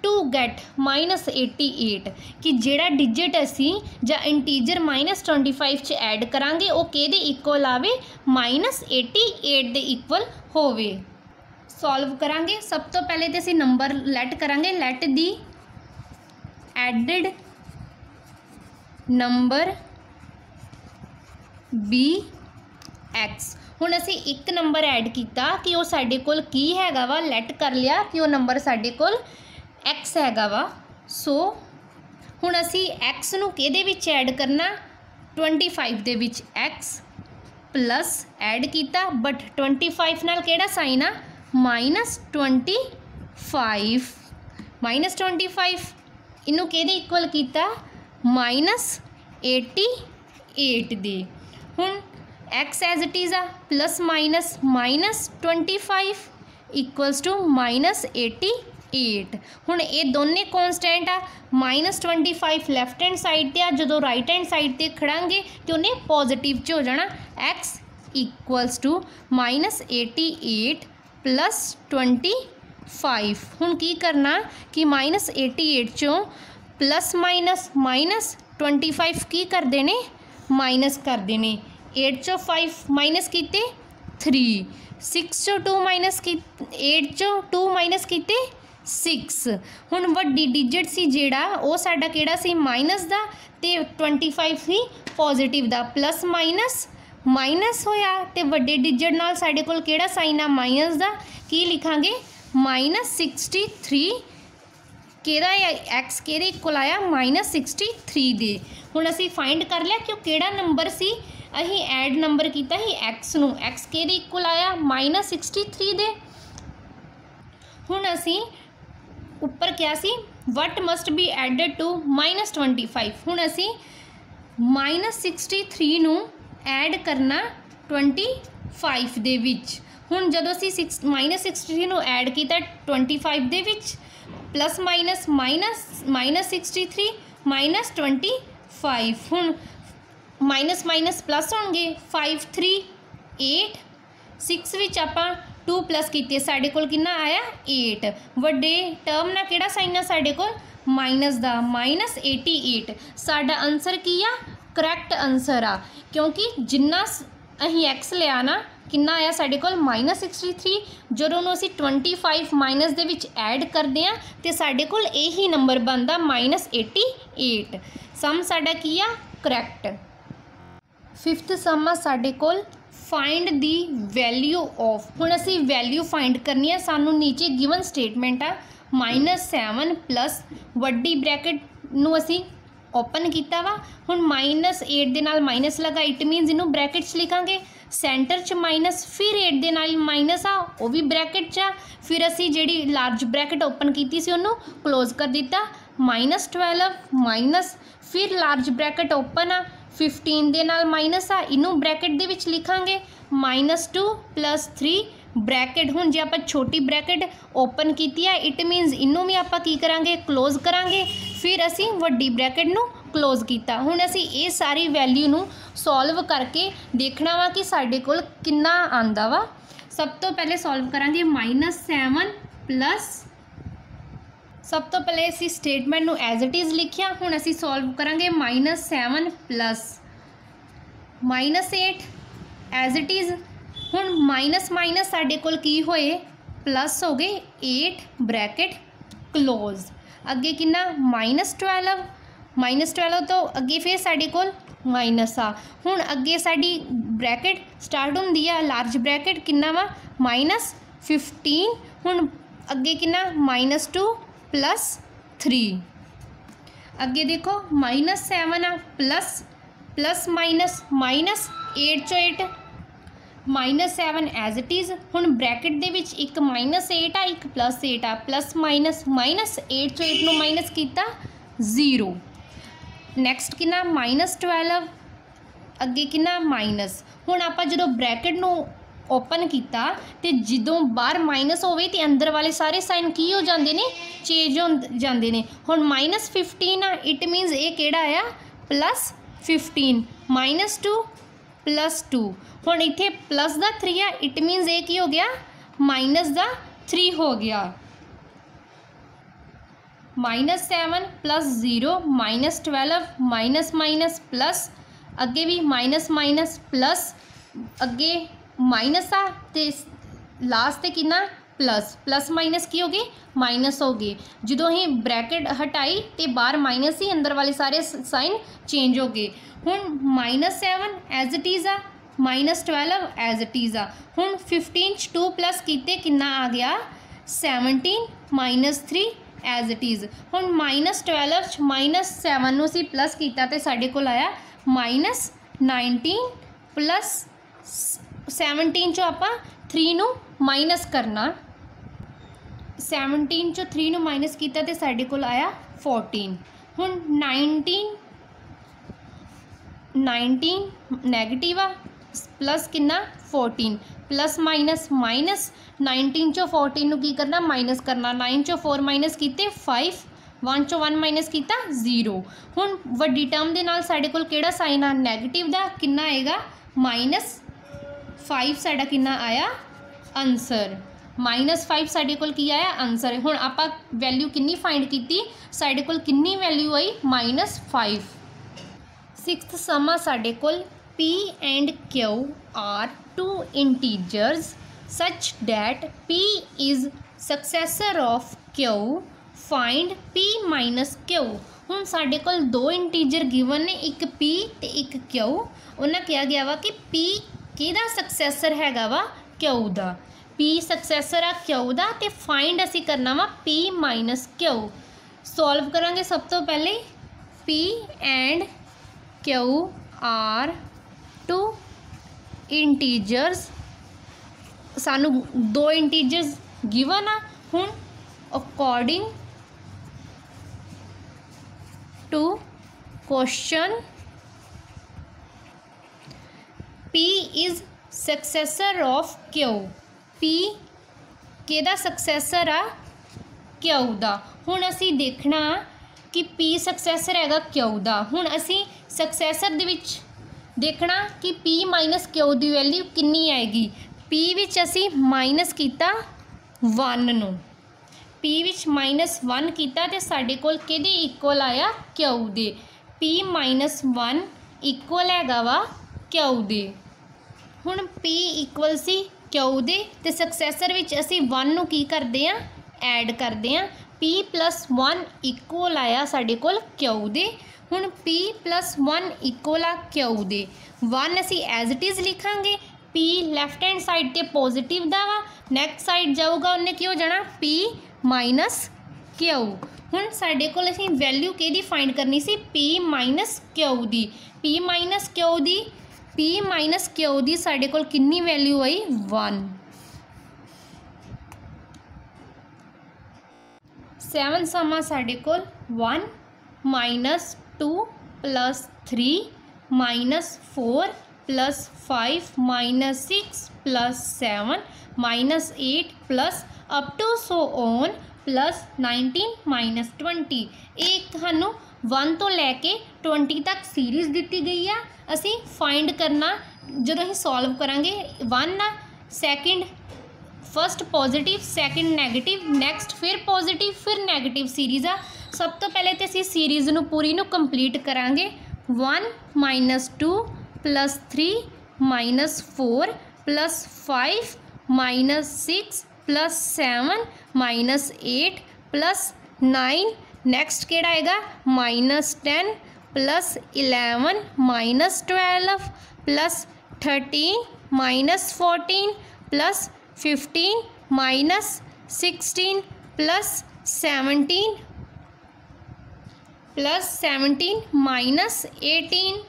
ਟੂ ਗੈਟ ਮਾਈਨਸ 88 ਕਿ ਜਿਹੜਾ ਡਿਜਿਟ ਅਸੀਂ ਜਾਂ ਇੰਟੀਜਰ ਮਾਈਨਸ 25 ਚ ਐਡ ਕਰਾਂਗੇ ਉਹ ਕਿਹਦੇ ਇਕੁਅਲ ਆਵੇ ਮਾਈਨਸ 88 ਦੇ ਇਕੁਅਲ ਹੋਵੇ ਸੋਲਵ ਕਰਾਂਗੇ ਸਭ ਤੋਂ ਪਹਿਲੇ ਤੇ ਅਸੀਂ ਨੰਬਰ ਲੈਟ ਕਰਾਂਗੇ let the added number be x ਹੁਣ ਅਸੀਂ ਇੱਕ ਨੰਬਰ ਐਡ ਕੀਤਾ ਕਿ ਉਹ ਸਾਡੇ ਕੋਲ ਕੀ ਹੈਗਾ ਵਾ ਲੈਟ ਕਰ ਲਿਆ ਕਿ ਉਹ ਨੰਬਰ ਸਾਡੇ ਕੋਲ ਐਕਸ ਹੈਗਾ ਵਾ। ਸੋ ਹੁਣ ਅਸੀਂ ਐਕਸ ਨੂੰ ਕਿਹਦੇ ਵਿੱਚ ਐਡ ਕਰਨਾ? 25 ਦੇ ਵਿੱਚ ਐਕਸ ਪਲੱਸ ਐਡ ਕੀਤਾ ਬਟ 25 ਨਾਲ ਕਿਹੜਾ ਸਾਈਨ ਆ? -25 -25 ਇਹਨੂੰ ਕਿਹਦੇ ਇਕੁਅਲ ਕੀਤਾ? -88 ਦੇ। ਹੁਣ x ਐਜ਼ ਇਟ ਇਜ਼ ਆ plus minus -25 equals to -88 eight हूँ ये दोनों कॉन्सटेंट आ minus twenty five left hand side पर आ जो राइट हैंड साइड पर खड़ा तो उन्हें पॉजिटिव हो जाना। X equals to minus eighty eight plus twenty five हूँ की करना? कि माइनस एटी एट चो plus minus minus twenty five की कर देने माइनस कर देने। एट चो फाइव माइनस किते थ्री सिक्स चो टू माइनस की एट चो टू माइनस किते 6 ਹੁਣ ਵੱਡੀ ਡਿਜਿਟ ਸੀ ਜਿਹੜਾ ਉਹ ਸਾਡਾ ਕਿਹੜਾ ਸੀ ਮਾਈਨਸ ਦਾ ਤੇ 25 ਸੀ ਪੋਜ਼ਿਟਿਵ ਦਾ ਪਲੱਸ ਮਾਈਨਸ ਮਾਈਨਸ ਹੋਇਆ ਤੇ ਵੱਡੇ ਡਿਜਿਟ ਨਾਲ ਸਾਡੇ ਕੋਲ ਕਿਹੜਾ ਸਾਈਨ ਆ ਮਾਈਨਸ ਦਾ ਕੀ ਲਿਖਾਂਗੇ ਮਾਈਨਸ 63 ਕਿਹਦਾ x ਕਿਹਦੇ ਇਕੁਅਲ ਆਇਆ ਮਾਈਨਸ 63 ਦੇ ਹੁਣ ਅਸੀਂ ਫਾਈਂਡ ਕਰ ਲਿਆ ਕਿ ਉਹ ਕਿਹੜਾ ਨੰਬਰ ਸੀ ਅਸੀਂ ਐਡ ਨੰਬਰ ਕੀਤਾ ਸੀ x ਨੂੰ x ਕਿਹਦੇ ਇਕੁਅਲ ਆਇਆ ਮਾਈਨਸ 63 ਦੇ ਹੁਣ ਅਸੀਂ ਉੱਪਰ ਕਿਹਾ ਸੀ what must be added to minus 25 ਹੁਣ ਅਸੀਂ ਮਾਈਨਸ 63 ਨੂੰ ਐਡ ਕਰਨਾ 25 ਦੇ ਵਿੱਚ ਹੁਣ ਜਦੋਂ ਅਸੀਂ 6 ਮਾਈਨਸ 63 ਨੂੰ ਐਡ ਕੀਤਾ 25 ਦੇ ਵਿੱਚ plus minus minus minus 63 minus 25 ਹੁਣ ਮਾਈਨਸ ਮਾਈਨਸ ਪਲੱਸ ਹੋਣਗੇ 5 3 8 6 ਵਿੱਚ ਆਪਾਂ 2 ਪਲੱਸ ਕੀਤੇ ਸਾਡੇ ਕੋਲ ਕਿੰਨਾ ਆਇਆ 8 ਵੱਡੇ ਟਰਮ ਨਾਲ ਕਿਹੜਾ ਸਾਈਨ ਆ ਸਾਡੇ ਕੋਲ ਮਾਈਨਸ ਦਾ ਮਾਈਨਸ 88 ਸਾਡਾ ਆਨਸਰ ਕੀ ਆ ਕਰੈਕਟ ਆਨਸਰ ਆ ਕਿਉਂਕਿ ਜਿੰਨਾ ਅਸੀਂ x ਲਿਆ ਨਾ ਕਿੰਨਾ ਆਇਆ ਸਾਡੇ ਕੋਲ -63 ਜਦੋਂ ਉਹਨੂੰ ਅਸੀਂ 25 ਮਾਈਨਸ ਦੇ ਵਿੱਚ ਐਡ ਕਰਦੇ ਆ ਤੇ ਸਾਡੇ ਕੋਲ ਇਹੀ ਨੰਬਰ ਬਣਦਾ -88 ਸਮ ਸਾਡਾ ਕੀ ਆ ਕਰੈਕਟ ਫਿਫਥ ਸਮ ਆ ਸਾਡੇ ਕੋਲ ਫਾਈਂਡ ਦੀ ਵੈਲਿਊ ਆਫ ਹੁਣ ਅਸੀਂ ਵੈਲਿਊ ਫਾਈਂਡ ਕਰਨੀ ਹੈ, ਸਾਨੂੰ ਨੀਚੇ ਗਿਵਨ ਸਟੇਟਮੈਂਟ ਆ -7 ਪਲੱਸ ਵੱਡੀ ਬ੍ਰੈਕਟ ਨੂੰ ਅਸੀਂ ਓਪਨ ਕੀਤਾ ਵਾ। ਹੁਣ -8 ਦੇ ਨਾਲ ਮਾਈਨਸ ਲਗਾ ਇਟ ਮੀਨਸ ਇਹਨੂੰ ਬ੍ਰੈਕਟ 'ਚ ਲਿਖਾਂਗੇ। ਸੈਂਟਰ 'ਚ ਮਾਈਨਸ ਫਿਰ 8 ਦੇ ਨਾਲ ਮਾਈਨਸ ਆ, ਉਹ ਵੀ ਬ੍ਰੈਕਟ 'ਚ ਆ। ਫਿਰ ਅਸੀਂ ਜਿਹੜੀ ਲਾਰਜ ਬ੍ਰੈਕਟ ਓਪਨ ਕੀਤੀ ਸੀ, ਉਹਨੂੰ ਕਲੋਜ਼ ਕਰ ਦਿੱਤਾ। -12 ਮਾਈਨਸ ਫਿਰ ਲਾਰਜ ਬ੍ਰੈਕਟ ਓਪਨ ਆ। 15 ਦੇ ਨਾਲ ਮਾਈਨਸ ਆ ਇਹਨੂੰ ਬ੍ਰੈਕਟ ਦੇ ਵਿੱਚ ਲਿਖਾਂਗੇ -2 3 ਬ੍ਰੈਕਟ ਹੁਣ ਜੇ ਆਪਾਂ ਛੋਟੀ ਬ੍ਰੈਕਟ ਓਪਨ ਕੀਤੀ ਹੈ ਇਟ ਮੀਨਸ ਇਹਨੂੰ ਵੀ ਆਪਾਂ ਕੀ ਕਰਾਂਗੇ ਕਲੋਜ਼ ਕਰਾਂਗੇ ਫਿਰ ਅਸੀਂ ਵੱਡੀ ਬ੍ਰੈਕਟ ਨੂੰ ਕਲੋਜ਼ ਕੀਤਾ ਹੁਣ ਅਸੀਂ ਇਹ ਸਾਰੀ ਵੈਲਿਊ ਨੂੰ ਸੋਲਵ ਕਰਕੇ ਦੇਖਣਾ ਵਾ ਕਿ ਸਾਡੇ ਕੋਲ ਕਿੰਨਾ ਆਂਦਾ ਵਾ ਸਭ ਤੋਂ ਪਹਿਲੇ ਸੋਲਵ ਕਰਾਂਗੇ -7 ਪਲੱਸ ਸਭ ਤੋਂ ਪਹਿਲੇ ਅਸੀਂ ਸਟੇਟਮੈਂਟ ਨੂੰ ਐਜ਼ ਇਟ ਇਜ਼ ਲਿਖਿਆ, ਹੁਣ ਅਸੀਂ ਸੋਲਵ ਕਰਾਂਗੇ -7 ਪਲੱਸ -8 ਐਜ਼ ਇਟ ਇਜ਼ ਹੁਣ ਮਾਈਨਸ ਮਾਈਨਸ ਸਾਡੇ ਕੋਲ ਕੀ ਹੋਏ? ਪਲੱਸ ਹੋ ਗਏ 8 ਬ੍ਰੈਕਟ ਕਲੋਜ਼ ਅੱਗੇ ਕਿੰਨਾ? -12 -12 ਤੋਂ ਅੱਗੇ ਫਿਰ ਸਾਡੇ ਕੋਲ ਮਾਈਨਸ ਆ। ਹੁਣ ਅੱਗੇ ਸਾਡੀ ਬ੍ਰੈਕਟ ਸਟਾਰਟ ਹੁੰਦੀ ਆ ਲਾਰਜ ਬ੍ਰੈਕਟ ਕਿੰਨਾ ਵਾ? -15 ਹੁਣ ਅੱਗੇ ਕਿੰਨਾ? -2 ਪਲੱਸ 3 ਅੱਗੇ ਦੇਖੋ -7 ਆ ਪਲੱਸ ਪਲੱਸ ਮਾਈਨਸ ਮਾਈਨਸ 8 ਚੋਂ 8 ਮਾਈਨਸ 7 ਐਜ਼ ਇਟ ਇਜ਼ ਹੁਣ ਬ੍ਰੈਕਟ ਦੇ ਵਿੱਚ ਇੱਕ ਮਾਈਨਸ 8 ਆ ਇੱਕ ਪਲੱਸ 8 ਆ ਪਲੱਸ ਮਾਈਨਸ ਮਾਈਨਸ 8 ਚੋਂ 8 ਨੂੰ ਮਾਈਨਸ ਕੀਤਾ 0 ਨੈਕਸਟ ਕਿੰਨਾ -12 ਅੱਗੇ ਕਿੰਨਾ ਮਾਈਨਸ ਹੁਣ ਆਪਾਂ ਜਦੋਂ ਬ੍ਰੈਕਟ ਨੂੰ ਓਪਨ ਕੀਤਾ ਤੇ ਜਦੋਂ ਬਾਹਰ ਮਾਈਨਸ ਹੋਵੇ ਤੇ ਅੰਦਰ ਵਾਲੇ ਸਾਰੇ ਸਾਈਨ ਕੀ ਹੋ ਜਾਂਦੇ ਨੇ ਚੇਂਜ ਹੋ ਜਾਂਦੇ ਨੇ ਹੁਣ -15 ਆ ਇਟ ਮੀਨਸ ਇਹ ਕਿਹੜਾ ਆ ਪਲੱਸ 15 -2 ਪਲੱਸ 2 ਹੁਣ ਇੱਥੇ ਪਲੱਸ ਦਾ 3 ਆ ਇਟ ਮੀਨਸ ਇਹ ਕੀ ਹੋ ਗਿਆ ਮਾਈਨਸ ਦਾ 3 ਹੋ ਗਿਆ minus 7 plus 0 minus 12 minus minus plus ਅੱਗੇ ਵੀ ਮਾਈਨਸ ਮਾਈਨਸ ਪਲੱਸ ਅੱਗੇ ਮਾਈਨਸ ਆ ਤੇ ਲਾਸਟ ਤੇ ਕਿੰਨਾ ਪਲੱਸ ਪਲੱਸ ਮਾਈਨਸ ਕੀ ਹੋ ਗਏ ਮਾਈਨਸ ਹੋ ਗਏ ਜਦੋਂ ਅਸੀਂ ਬ੍ਰੈਕਟ ਹਟਾਈ ਤੇ ਬਾਹਰ ਮਾਈਨਸ ਹੀ ਅੰਦਰ ਵਾਲੇ ਸਾਰੇ ਸਾਈਨ ਚੇਂਜ ਹੋ ਗਏ ਹੁਣ ਮਾਈਨਸ 7 ਐਜ਼ ਇਟ ਇਜ਼ ਆ ਮਾਈਨਸ 12 ਐਜ਼ ਇਟ ਇਜ਼ ਆ ਹੁਣ 15 ਚ 2 ਪਲੱਸ ਕੀਤੇ ਕਿੰਨਾ ਆ ਗਿਆ 17 ਮਾਈਨਸ 3 ਐਜ਼ ਇਟ ਇਜ਼ ਹੁਣ ਮਾਈਨਸ 12 ਚ ਮਾਈਨਸ 7 ਨੂੰ ਅਸੀਂ ਪਲੱਸ ਕੀਤਾ ਤੇ ਸਾਡੇ ਕੋਲ ਆਇਆ ਮਾਈਨਸ 19 ਪਲੱਸ 17 ਚੋਂ ਆਪਾਂ 3 ਨੂੰ ਮਾਈਨਸ ਕਰਨਾ 17 ਚੋਂ 3 ਨੂੰ ਮਾਈਨਸ ਕੀਤਾ ਤੇ ਸਾਡੇ ਕੋਲ ਆਇਆ 14 ਹੁਣ 19 19 ਨੈਗੇਟਿਵ ਆ ਪਲੱਸ ਕਿੰਨਾ 14 ਪਲੱਸ ਮਾਈਨਸ ਮਾਈਨਸ 19 ਚੋਂ 14 ਨੂੰ ਕੀ ਕਰਨਾ ਮਾਈਨਸ ਕਰਨਾ 9 ਚੋਂ 4 ਮਾਈਨਸ ਕੀਤੇ 5 1 ਚੋਂ 1 ਮਾਈਨਸ ਕੀਤਾ 0 ਹੁਣ ਵੱਡੀ ਟਰਮ ਦੇ ਨਾਲ ਸਾਡੇ ਕੋਲ ਕਿਹੜਾ ਸਾਈਨ ਆ ਨੈਗੇਟਿਵ ਦਾ ਕਿੰਨਾ ਆਏਗਾ ਮਾਈਨਸ 5 ਸਾਡਾ ਕਿੰਨਾ ਆਇਆ ਆਨਸਰ ਮਾਈਨਸ 5 ਸਾਡੇ ਕੋਲ ਕੀ ਆਇਆ ਆਨਸਰ ਹੁਣ ਆਪਾਂ ਵੈਲਿਊ ਕਿੰਨੀ ਫਾਈਂਡ ਕੀਤੀ ਸਾਡੇ ਕੋਲ ਕਿੰਨੀ ਵੈਲਿਊ ਆਈ ਮਾਈਨਸ 5 ਸਿਕਸਥ ਸਮਾਂ ਸਾਡੇ ਕੋਲ p and q are two integers such that p is successor of q find p minus q ਹੁਣ ਸਾਡੇ ਕੋਲ ਦੋ ਇੰਟੀਜਰ ਗਿਵਨ ਨੇ ਇੱਕ p ਤੇ ਇੱਕ q ਉਹਨਾਂ ਕਿਹਾ ਗਿਆ ਵਾ ਕਿ p ਕਿਹਦਾ ਸਕਸੈਸਰ ਹੈਗਾ ਵਾ q ਦਾ p ਸਕਸੈਸਰ ਆ q ਦਾ ਤੇ ਫਾਈਂਡ ਅਸੀਂ ਕਰਨਾ ਵਾ p q ਸੋਲਵ ਕਰਾਂਗੇ ਸਭ ਤੋਂ ਪਹਿਲੇ p and q are two integers ਸਾਨੂੰ ਦੋ ਇੰਟੀਜਰਸ ਗਿਵਨ ਆ ਹੁਣ according to question P is successor of Q. P ਕਿਹਦਾ ਸਕਸੈਸਰ ਆ? Q ਦਾ। ਹੁਣ ਅਸੀਂ ਦੇਖਣਾ ਕਿ P ਸਕਸੈਸਰ ਹੈਗਾ Q ਦਾ। ਹੁਣ ਅਸੀਂ ਸਕਸੈਸਰ ਦੇ ਵਿੱਚ ਦੇਖਣਾ ਕਿ P Q ਦੀ ਵੈਲਿਊ ਕਿੰਨੀ ਆਏਗੀ। P ਵਿੱਚ ਅਸੀਂ ਮਾਈਨਸ ਕੀਤਾ 1 ਨੂੰ। P ਵਿੱਚ -1 ਕੀਤਾ ਤੇ ਸਾਡੇ ਕੋਲ ਕਿਹਦੇ ਇਕੁਅਲ ਆਇਆ? Q ਦੇ। P 1 ਇਕੁਅਲ ਹੈਗਾ ਵਾ Q ਦੇ। ਹੁਣ P ਇਕੁਅਲ ਸੀ Q ਦੇ? ਤੇ ਸਕਸੈਸਰ ਵਿੱਚ ਅਸੀਂ 1 ਨੂੰ ਕੀ ਕਰਦੇ ਆ ਐਡ ਕਰਦੇ ਆ P 1 ਇਕੁਅਲ ਆਇਆ ਸਾਡੇ ਕੋਲ Q ਦੇ? ਹੁਣ P 1 ਇਕੁਅਲ ਆ Q ਦੇ? 1 ਅਸੀਂ ਐਜ਼ ਇਟ ਇਜ਼ ਲਿਖਾਂਗੇ। P ਲੈਫਟ ਹੈਂਡ ਸਾਈਡ ਤੇ ਪੋਜ਼ਿਟਿਵ ਦਾ ਵਾ। ਨੈਕਸਟ ਸਾਈਡ ਜਾਊਗਾ ਉਹਨੇ ਕਿਉਂ ਹੋ ਜਾਣਾ? P Q ਹੁਣ ਸਾਡੇ ਕੋਲ ਅਸੀਂ ਵੈਲਿਊ ਕਿਹਦੀ ਫਾਈਂਡ ਕਰਨੀ ਸੀ? P Q ਦੀ। P Q ਦੀ? P Q ਦੀ ਸਾਡੇ ਕੋਲ ਕਿੰਨੀ ਵੈਲਿਊ ਆਈ 1 7 ਸਮਾਂ ਸਾਡੇ ਕੋਲ 1 2 3 4 5 6 7 8 up to so on plus 19 minus 20 ਇਹ ਤੁਹਾਨੂੰ 1 ਤੋਂ ਲੈ ਕੇ 20 ਤੱਕ ਸੀਰੀਜ਼ ਦਿੱਤੀ ਗਈ ਆ ਅਸੀਂ ਫਾਈਂਡ ਕਰਨਾ ਜਦੋਂ ਅਸੀਂ ਸੋਲਵ ਕਰਾਂਗੇ 1 ਆ second first positive second negative next ਫਿਰ ਪੋਜ਼ਿਟਿਵ ਫਿਰ 네ਗੇਟਿਵ ਸੀਰੀਜ਼ ਆ ਸਭ ਤੋਂ ਪਹਿਲੇ ਤੇ ਅਸੀਂ ਸੀਰੀਜ਼ ਨੂੰ ਪੂਰੀ ਨੂੰ ਕੰਪਲੀਟ ਕਰਾਂਗੇ 1 2 3 4 5 6 7 8 9 नैक्सट कि आएगा minus ten plus eleven minus twelve plus thirteen minus fourteen plus fifteen minus sixteen plus seventeen plus seventeen minus eighteen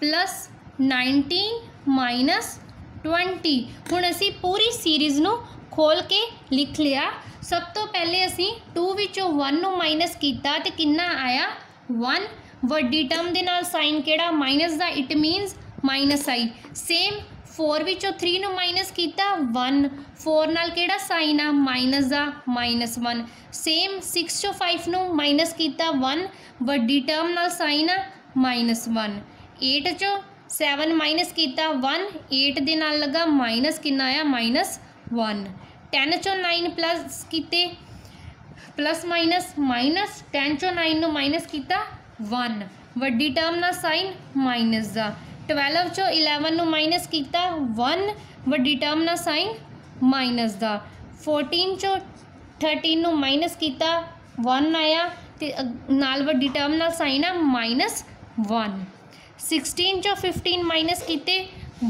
plus nineteen minus twenty हूँ असी पूरी सीरीज़ न खोल के लिख लिया। ਸਭ ਤੋਂ ਪਹਿਲੇ ਅਸੀਂ 2 ਵਿੱਚੋਂ 1 ਨੂੰ ਮਾਈਨਸ ਕੀਤਾ ਤੇ ਕਿੰਨਾ ਆਇਆ? 1 ਵੱਡੀ ਟਰਮ ਦੇ ਨਾਲ ਸਾਈਨ ਕਿਹੜਾ? ਮਾਈਨਸ ਦਾ। ਇਟ ਮੀਨਸ ਮਾਈਨਸ ਆਈ ਸੇਮ 4 ਵਿੱਚੋਂ 3 ਨੂੰ ਮਾਈਨਸ ਕੀਤਾ 1 4 ਨਾਲ ਕਿਹੜਾ ਸਾਈਨ ਆ? ਮਾਈਨਸ ਦਾ ਮਾਈਨਸ 1 ਸੇਮ 6 ਚੋਂ 5 ਨੂੰ ਮਾਈਨਸ ਕੀਤਾ 1 ਵੱਡੀ ਟਰਮ ਨਾਲ ਸਾਈਨ ਆ ਮਾਈਨਸ 1 8 ਚੋਂ 7 ਮਾਈਨਸ ਕੀਤਾ 1 8 ਦੇ ਨਾਲ ਲੱਗਾ ਮਾਈਨਸ ਕਿੰਨਾ ਆਇਆ? ਮਾਈਨਸ 1 10 ਚੋਂ 9 ਪਲੱਸ ਕੀਤੇ ਪਲੱਸ ਮਾਈਨਸ ਮਾਈਨਸ 10 ਚੋਂ 9 ਨੂੰ ਮਾਈਨਸ ਕੀਤਾ 1 ਵੱਡੀ ਟਰਮ ਨਾਲ ਸਾਈਨ ਮਾਈਨਸ ਦਾ 12 ਚੋਂ 11 ਨੂੰ ਮਾਈਨਸ ਕੀਤਾ 1 ਵੱਡੀ ਟਰਮ ਨਾਲ ਸਾਈਨ ਮਾਈਨਸ ਦਾ 14 ਚੋਂ 13 ਨੂੰ ਮਾਈਨਸ ਕੀਤਾ 1 ਆਇਆ ਤੇ ਅਗ- ਨਾਲ ਵੱਡੀ ਟਰਮ ਨਾਲ ਸਾਈਨ ਆ ਮਾਈਨਸ 1 16 ਚੋਂ 15 ਮਾਈਨਸ ਕੀਤੇ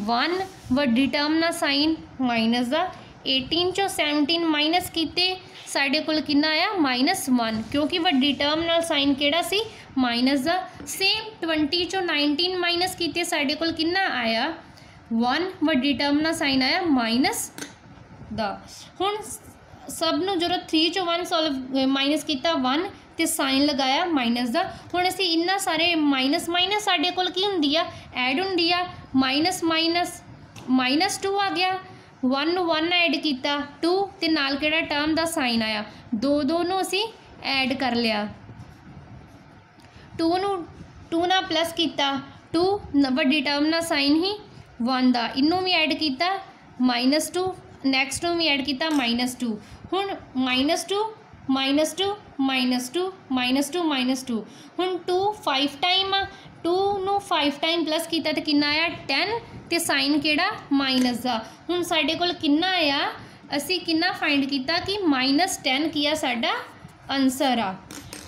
1 ਵੱਡੀ ਟਰਮ ਨਾਲ ਸਾਈਨ ਮਾਈਨਸ ਦਾ 18 ਚੋਂ 17 ਮਾਈਨਸ ਕੀਤੇ ਸਾਡੇ ਕੋਲ ਕਿੰਨਾ ਆਇਆ ਮਾਈਨਸ 1 ਕਿਉਂਕਿ ਵੱਡੀ ਟਰਮ ਨਾਲ ਸਾਈਨ ਕਿਹੜਾ ਸੀ ਮਾਈਨਸ ਦਾ ਸੇਮ 20 ਚੋਂ 19 ਮਾਈਨਸ ਕੀਤੇ ਸਾਡੇ ਕੋਲ ਕਿੰਨਾ ਆਇਆ 1 ਵੱਡੀ ਟਰਮ ਨਾਲ ਸਾਈਨ ਆਇਆ ਮਾਈਨਸ ਦਾ ਹੁਣ ਸਭ ਨੂੰ ਜਦੋਂ 3 ਚੋਂ 1 ਸੋਲਵ ਮਾਈਨਸ ਕੀਤਾ 1 ਤੇ ਸਾਈਨ ਲਗਾਇਆ ਮਾਈਨਸ ਦਾ ਹੁਣ ਅਸੀਂ ਇੰਨਾ ਸਾਰੇ ਮਾਈਨਸ ਮਾਈਨਸ ਸਾਡੇ ਕੋਲ ਕੀ ਹੁੰਦੀ ਆ ਐਡ ਹੁੰਦੀ ਆ ਮਾਈਨਸ ਮਾਈਨਸ ਮਾਈਨਸ 2 ਆ ਗਿਆ 1 ਨੂੰ 1 ਐਡ ਕੀਤਾ 2 ਤੇ ਨਾਲ ਕਿਹੜਾ ਟਰਮ ਦਾ ਸਾਈਨ ਆਇਆ? ਦੋ ਦੋ ਨੂੰ ਅਸੀਂ ਐਡ ਕਰ ਲਿਆ। 2 ਨੂੰ 2 ਨਾਲ ਪਲੱਸ ਕੀਤਾ 2 ਵੱਡੀ ਟਰਮ ਨਾਲ ਸਾਈਨ ਹੀ 1 ਦਾ। ਇਹਨੂੰ ਵੀ ਐਡ ਕੀਤਾ ਮਾਈਨਸ 2 ਨੈਕਸਟ ਨੂੰ ਵੀ ਐਡ ਕੀਤਾ ਮਾਈਨਸ 2 ਹੁਣ minus 2 minus 2 minus 2 minus 2 minus 2 ਹੁਣ 2 5 ਟਾਈਮ ਆ 2 ਨੂੰ 5 ਟਾਈਮ ਪਲੱਸ ਕੀਤਾ ਤੇ ਕਿੰਨਾ ਆਇਆ? 10 ਤੇ ਸਾਈਨ ਕਿਹੜਾ? ਮਾਈਨਸ ਦਾ ਹੁਣ ਸਾਡੇ ਕੋਲ ਕਿੰਨਾ ਆ? ਅਸੀਂ ਕਿੰਨਾ ਫਾਈਂਡ ਕੀਤਾ ਕਿ ਮਾਈਨਸ 10 ਕੀ ਆ ਸਾਡਾ ਆਨਸਰ ਆ।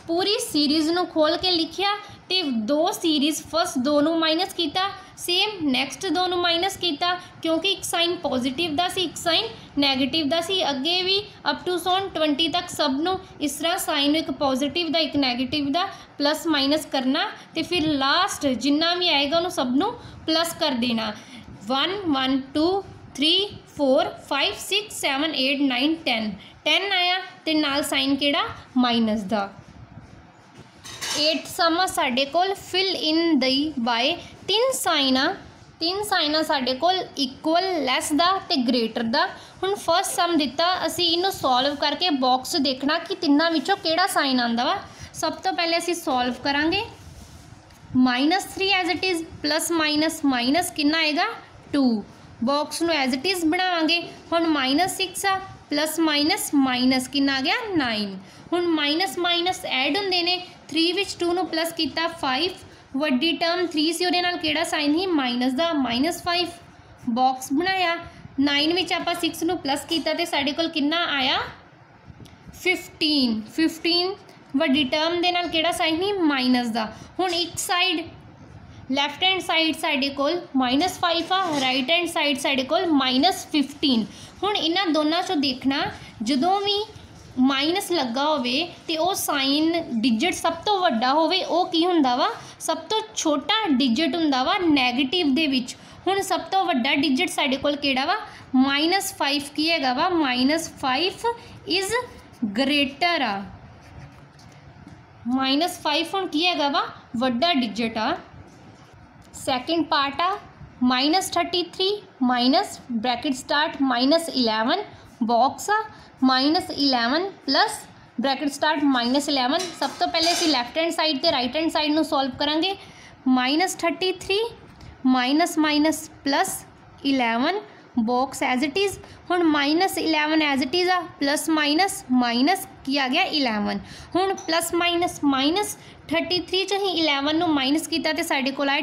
ਪੂਰੀ ਸੀਰੀਜ਼ ਨੂੰ ਖੋਲ ਕੇ ਲਿਖਿਆ तो दो सीरीज़ फस्ट दो माइनस किया सेम नैक्सट दो माइनस किया क्योंकि एक साइन पॉजिटिव का सी, एक साइन नैगेटिव का सी अगे भी अप टू सोन ट्वेंटी तक सबनों इस तरह साइन एक पॉजिटिव का एक नैगेटिव का प्लस माइनस करना तो फिर लास्ट जिन्ना भी आएगा उन्होंने सबनों प्लस कर देना। One one two three four five six seven eight nine ten ten आया तो नाल साइन कि माइनस का 8 ਸਮ ਸਾਡੇ ਕੋਲ ਫਿਲ ਇਨ ਦੀ ਬਾਏ ਤਿੰਨ ਸਾਈਨਾਂ ਤਿੰਨ ਸਾਈਨਾਂ ਸਾਡੇ ਕੋਲ ਇਕੁਅਲ ਲੈਸ ਦਾ ਤੇ ਗ੍ਰੇਟਰ ਦਾ। ਹੁਣ ਫਰਸਟ ਸਮ ਦਿੱਤਾ, ਅਸੀਂ ਇਹਨੂੰ ਸੋਲਵ ਕਰਕੇ ਬਾਕਸ ਦੇਖਣਾ ਕਿ ਤਿੰਨਾਂ ਵਿੱਚੋਂ ਕਿਹੜਾ ਸਾਈਨ ਆਂਦਾ ਵਾ। ਸਭ ਤੋਂ ਪਹਿਲੇ ਅਸੀਂ ਸੋਲਵ ਕਰਾਂਗੇ। Minus 3 as it is plus minus minus ਕਿੰਨਾ ਆਏਗਾ? 2 ਬਾਕਸ ਨੂੰ ਐਜ਼ ਇਟ ਇਜ਼ ਬਣਾਵਾਂਗੇ। ਹੁਣ ਮਾਈਨਸ 6 ਆ ਪਲੱਸ ਮਾਈਨਸ ਮਾਈਨਸ ਕਿੰਨਾ ਆ ਗਿਆ? 9 ਹੁਣ ਮਾਈਨਸ ਮਾਈਨਸ ਐਡ ਹੁੰਦੇ ਨੇ। 3 ਵਿੱਚ 2 ਨੂੰ ਪਲੱਸ ਕੀਤਾ 5 ਵੱਡੀ ਟਰਮ 3 ਸੀ, ਉਹਦੇ ਨਾਲ ਕਿਹੜਾ ਸਾਈਨ ਸੀ? ਮਾਈਨਸ ਦਾ ਮਾਈਨਸ 5 ਬਾਕਸ ਬਣਾਇਆ। 9 ਵਿੱਚ ਆਪਾਂ 6 ਨੂੰ ਪਲੱਸ ਕੀਤਾ ਤੇ ਸਾਡੇ ਕੋਲ ਕਿੰਨਾ ਆਇਆ? 15 15 ਵੱਡੀ ਟਰਮ ਦੇ ਨਾਲ ਕਿਹੜਾ ਸਾਈਨ ਹੀ ਮਾਈਨਸ ਦਾ। ਹੁਣ ਇੱਕ ਸਾਈਡ ਲੈਫਟ ਹੈਂਡ ਸਾਈਡ ਸਾਡੇ ਕੋਲ -5 ਆ ਰਾਈਟ ਹੈਂਡ ਸਾਈਡ ਸਾਡੇ ਕੋਲ -15 ਹੁਣ ਇਹਨਾਂ ਦੋਨਾਂ ਚੋਂ ਦੇਖਣਾ, ਜਦੋਂ ਵੀ ਮਾਈਨਸ ਲੱਗਾ ਹੋਵੇ ਤੇ ਉਹ ਸਾਈਨ ਡਿਜਿਟ ਸਭ ਤੋਂ ਵੱਡਾ ਹੋਵੇ ਉਹ ਕੀ ਹੁੰਦਾ ਵਾ ਸਭ ਤੋਂ ਛੋਟਾ ਡਿਜਿਟ ਹੁੰਦਾ ਵਾ 네ਗੇਟਿਵ ਦੇ ਵਿੱਚ ਹੁਣ ਸਭ ਤੋਂ ਵੱਡਾ ਡਿਜਿਟ ਸਾਡੇ ਕੋਲ ਕਿਹੜਾ ਵਾ -5 ਕੀ ਹੈਗਾ ਵਾ -5 ਇਜ਼ ਗ੍ਰੇਟਰ ਆ -5 ਹੁਣ ਕੀ ਹੈਗਾ ਵਾ ਵੱਡਾ ਡਿਜਿਟ ਆ ਸੈਕਿੰਡ ਪਾਰਟ ਆ -33 ਮਾਈਨਸ ਬ੍ਰੈਕਟ ਸਟਾਰਟ -11 ਬਾਕਸ ਆ minus 11 plus bracket start minus 11 ਸਭ ਤੋਂ ਪਹਿਲੇ ਅਸੀਂ left hand side ਤੇ right hand side ਨੂੰ solve ਕਰਾਂਗੇ minus 33 minus minus plus 11 box as it is ਹੁਣ minus 11 as it is ਆ plus minus minus ਕੀ ਆ ਗਿਆ 11 ਹੁਣ plus minus minus 33 ਚੋਂ ਹੀ 11 ਨੂੰ ਮਾਈਨਸ ਕੀਤਾ ਤੇ ਸਾਡੇ ਕੋਲ ਆਇਆ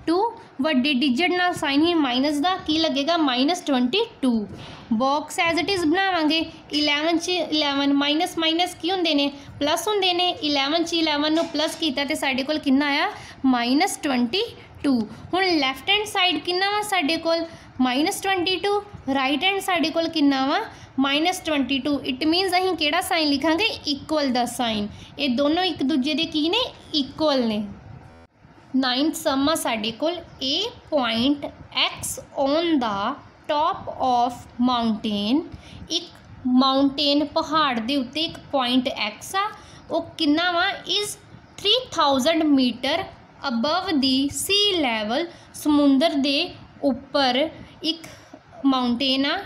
22 ਵੱਡੇ ਡਿਜਟ ਨਾਲ ਸਾਈਨ ਹੀ ਮਾਈਨਸ ਦਾ ਕੀ ਲੱਗੇਗਾ -22 ਬਾਕਸ ਐਜ਼ ਇਟ ਇਜ਼ ਬਣਾਵਾਂਗੇ 11 ਚ 11 ਮਾਈਨਸ ਮਾਈਨਸ ਕੀ ਹੁੰਦੇ ਨੇ ਪਲੱਸ ਹੁੰਦੇ ਨੇ 11 ਚ 11 ਨੂੰ ਪਲੱਸ ਕੀਤਾ ਤੇ ਸਾਡੇ ਕੋਲ ਕਿੰਨਾ ਆਇਆ -22 ਹੁਣ ਲੈਫਟ ਹੈਂਡ ਸਾਈਡ ਕਿੰਨਾ ਵਾ ਸਾਡੇ ਕੋਲ -22 ਰਾਈਟ ਹੈਂਡ ਸਾਡੇ ਕੋਲ ਕਿੰਨਾ ਵਾ -22 ਇਟ ਮੀਨਸ ਅਸੀਂ ਕਿਹੜਾ ਸਾਈਨ ਲਿਖਾਂਗੇ ਇਕੁਅਲ ਦਾ ਸਾਈਨ ਇਹ ਦੋਨੋਂ ਇੱਕ ਦੂਜੇ ਦੇ ਕੀ ਨੇ ਇਕੁਅਲ ਨੇ ਨਾਈਨਥ ਸਮ ਆ ਸਾਡੇ ਕੋਲ, a point x on the top of mountain ਇੱਕ ਮਾਊਂਟੇਨ ਪਹਾੜ ਦੇ ਉੱਤੇ ਇੱਕ ਪੁਆਇੰਟ x ਆ, ਉਹ ਕਿੰਨਾ ਵਾ? Is 3000 meter above the sea level ਸਮੁੰਦਰ ਦੇ ਉੱਪਰ ਇੱਕ ਮਾਊਂਟੇਨ ਆ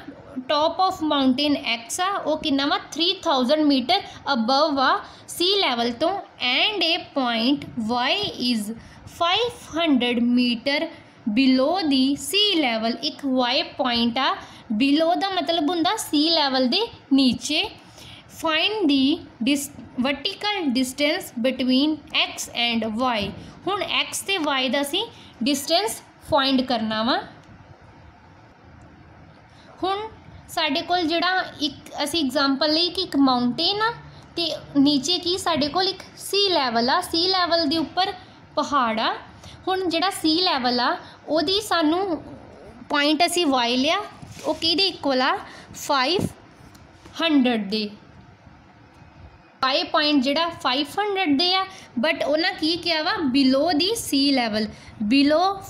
ਟੌਪ ਆਫ ਮਾਊਂਟੇਨ ਐਕਸ ਆ, ਉਹ ਕਿੰਨਾ ਵਾ? 3000 ਮੀਟਰ ਅਬਵ ਆ ਸੀ ਲੈਵਲ ਤੋਂ and a point Y is 500 metre below the sea level ਇੱਕ ਵਾਈ ਪੁਆਇੰਟ ਆ ਬਿਲੋ ਦਾ ਮਤਲਬ ਹੁੰਦਾ ਸੀ ਲੈਵਲ ਦੇ ਨੀਚੇ। Find the dis vertical distance between x and y ਹੁਣ x ਤੇ y ਦਾ ਅਸੀਂ ਡਿਸਟੈਂਸ ਫਾਈਂਡ ਕਰਨਾ ਵਾ। ਹੁਣ ਸਾਡੇ ਕੋਲ ਜਿਹੜਾ ਇੱਕ, ਅਸੀਂ ਐਗਜ਼ਾਮਪਲ ਲਈ ਕਿ ਇੱਕ ਮਾਊਂਟੇਨ ਆ, ਤੇ ਨੀਚੇ ਕੀ ਸਾਡੇ ਕੋਲ ਇੱਕ ਸੀ ਲੈਵਲ ਆ। ਸੀ ਲੈਵਲ ਦੇ ਉੱਪਰ ਪਹਾੜ ਆ। ਹੁਣ ਜਿਹੜਾ ਸੀ ਲੈਵਲ ਆ, ਉਹਦੀ ਸਾਨੂੰ ਪੁਆਇੰਟ ਅਸੀਂ y ਲਿਆ। ਉਹ ਕਿਹਦੇ ਇਕੁਅਲ ਆ? 500 ਦੇ। y ਪੁਆਇੰਟ ਜਿਹੜਾ 500 ਦੇ ਆ ਬਟ ਉਹਨਾਂ ਕੀ ਕਿਹਾ ਵਾ? ਬਿਲੋ ਦੀ ਸੀ ਲੈਵਲ ਬਿਲੋ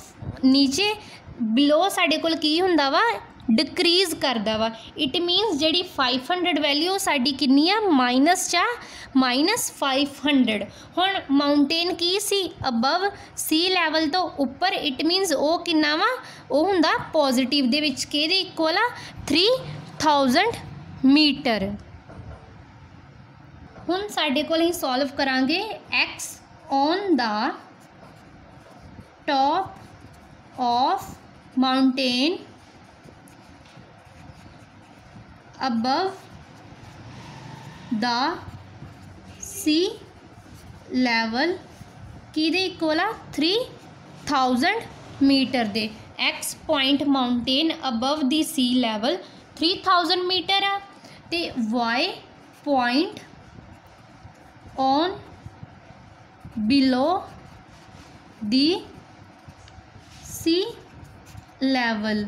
ਨੀਚੇ ਬਿਲੋ ਸਾਡੇ ਕੋਲ ਕੀ ਹੁੰਦਾ ਵਾ? ਡਿਕਰੀਜ਼ ਕਰਦਾ ਵਾ। ਇਟ ਮੀਨਸ ਜਿਹੜੀ 500 ਵੈਲਿਊ ਸਾਡੀ ਕਿੰਨੀ ਆ? ਮਾਈਨਸ ਚ ਮਾਈਨਸ 500 ਹੁਣ ਮਾਊਂਟੇਨ ਕੀ ਸੀ? ਅਬਵ ਸੀ ਲੈਵਲ ਤੋਂ ਉੱਪਰ ਇਟ ਮੀਨਸ ਉਹ ਕਿੰਨਾ ਵਾ? ਉਹ ਹੁੰਦਾ ਪੋਜ਼ਿਟਿਵ ਦੇ ਵਿੱਚ। ਕਿਹਦੇ ਇਕੁਅਲ ਆ? 3000 ਮੀਟਰ ਹੁਣ ਸਾਡੇ ਕੋਲ ਹੀ ਸੋਲਵ ਕਰਾਂਗੇ x on the top of mountain above the sea level कि इक्वल आ three thousand meter they. X point mountain above the sea level three thousand meter आ. तो y point on below the sea level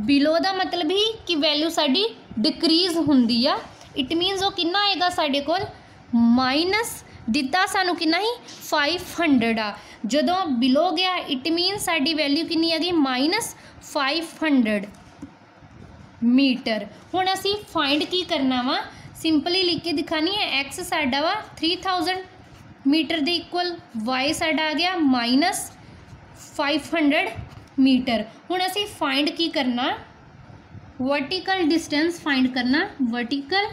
below का मतलब ही कि value sari decrease ਹੁੰਦੀ ਆ it means ਉਹ ਕਿੰਨਾ ਆਏਗਾ ਸਾਡੇ ਕੋਲ ਮਾਈਨਸ ਦਿੱਤਾ ਸਾਨੂੰ ਕਿੰਨਾ ਹੀ 500 ਆ ਜਦੋਂ ਬਿਲੋ ਗਿਆ ਇਟ ਮੀਨਸ ਸਾਡੀ ਵੈਲਿਊ ਕਿੰਨੀ ਆ ਗਈ ਮਾਈਨਸ 500 ਮੀਟਰ ਹੁਣ ਅਸੀਂ ਫਾਈਂਡ ਕੀ ਕਰਨਾ ਵਾ ਸਿੰਪਲੀ ਲਿਖ ਕੇ ਦਿਖਾਣੀ ਹੈ x ਸਾਡਾ ਵਾ 3000 ਮੀਟਰ ਦੇ ਇਕੁਅਲ y ਸਾਡਾ ਆ ਗਿਆ ਮਾਈਨਸ 500 ਮੀਟਰ ਹੁਣ ਅਸੀਂ ਫਾਈਂਡ ਕੀ ਕਰਨਾ वर्टिकल डिस्टेंस फाइंड करना vertical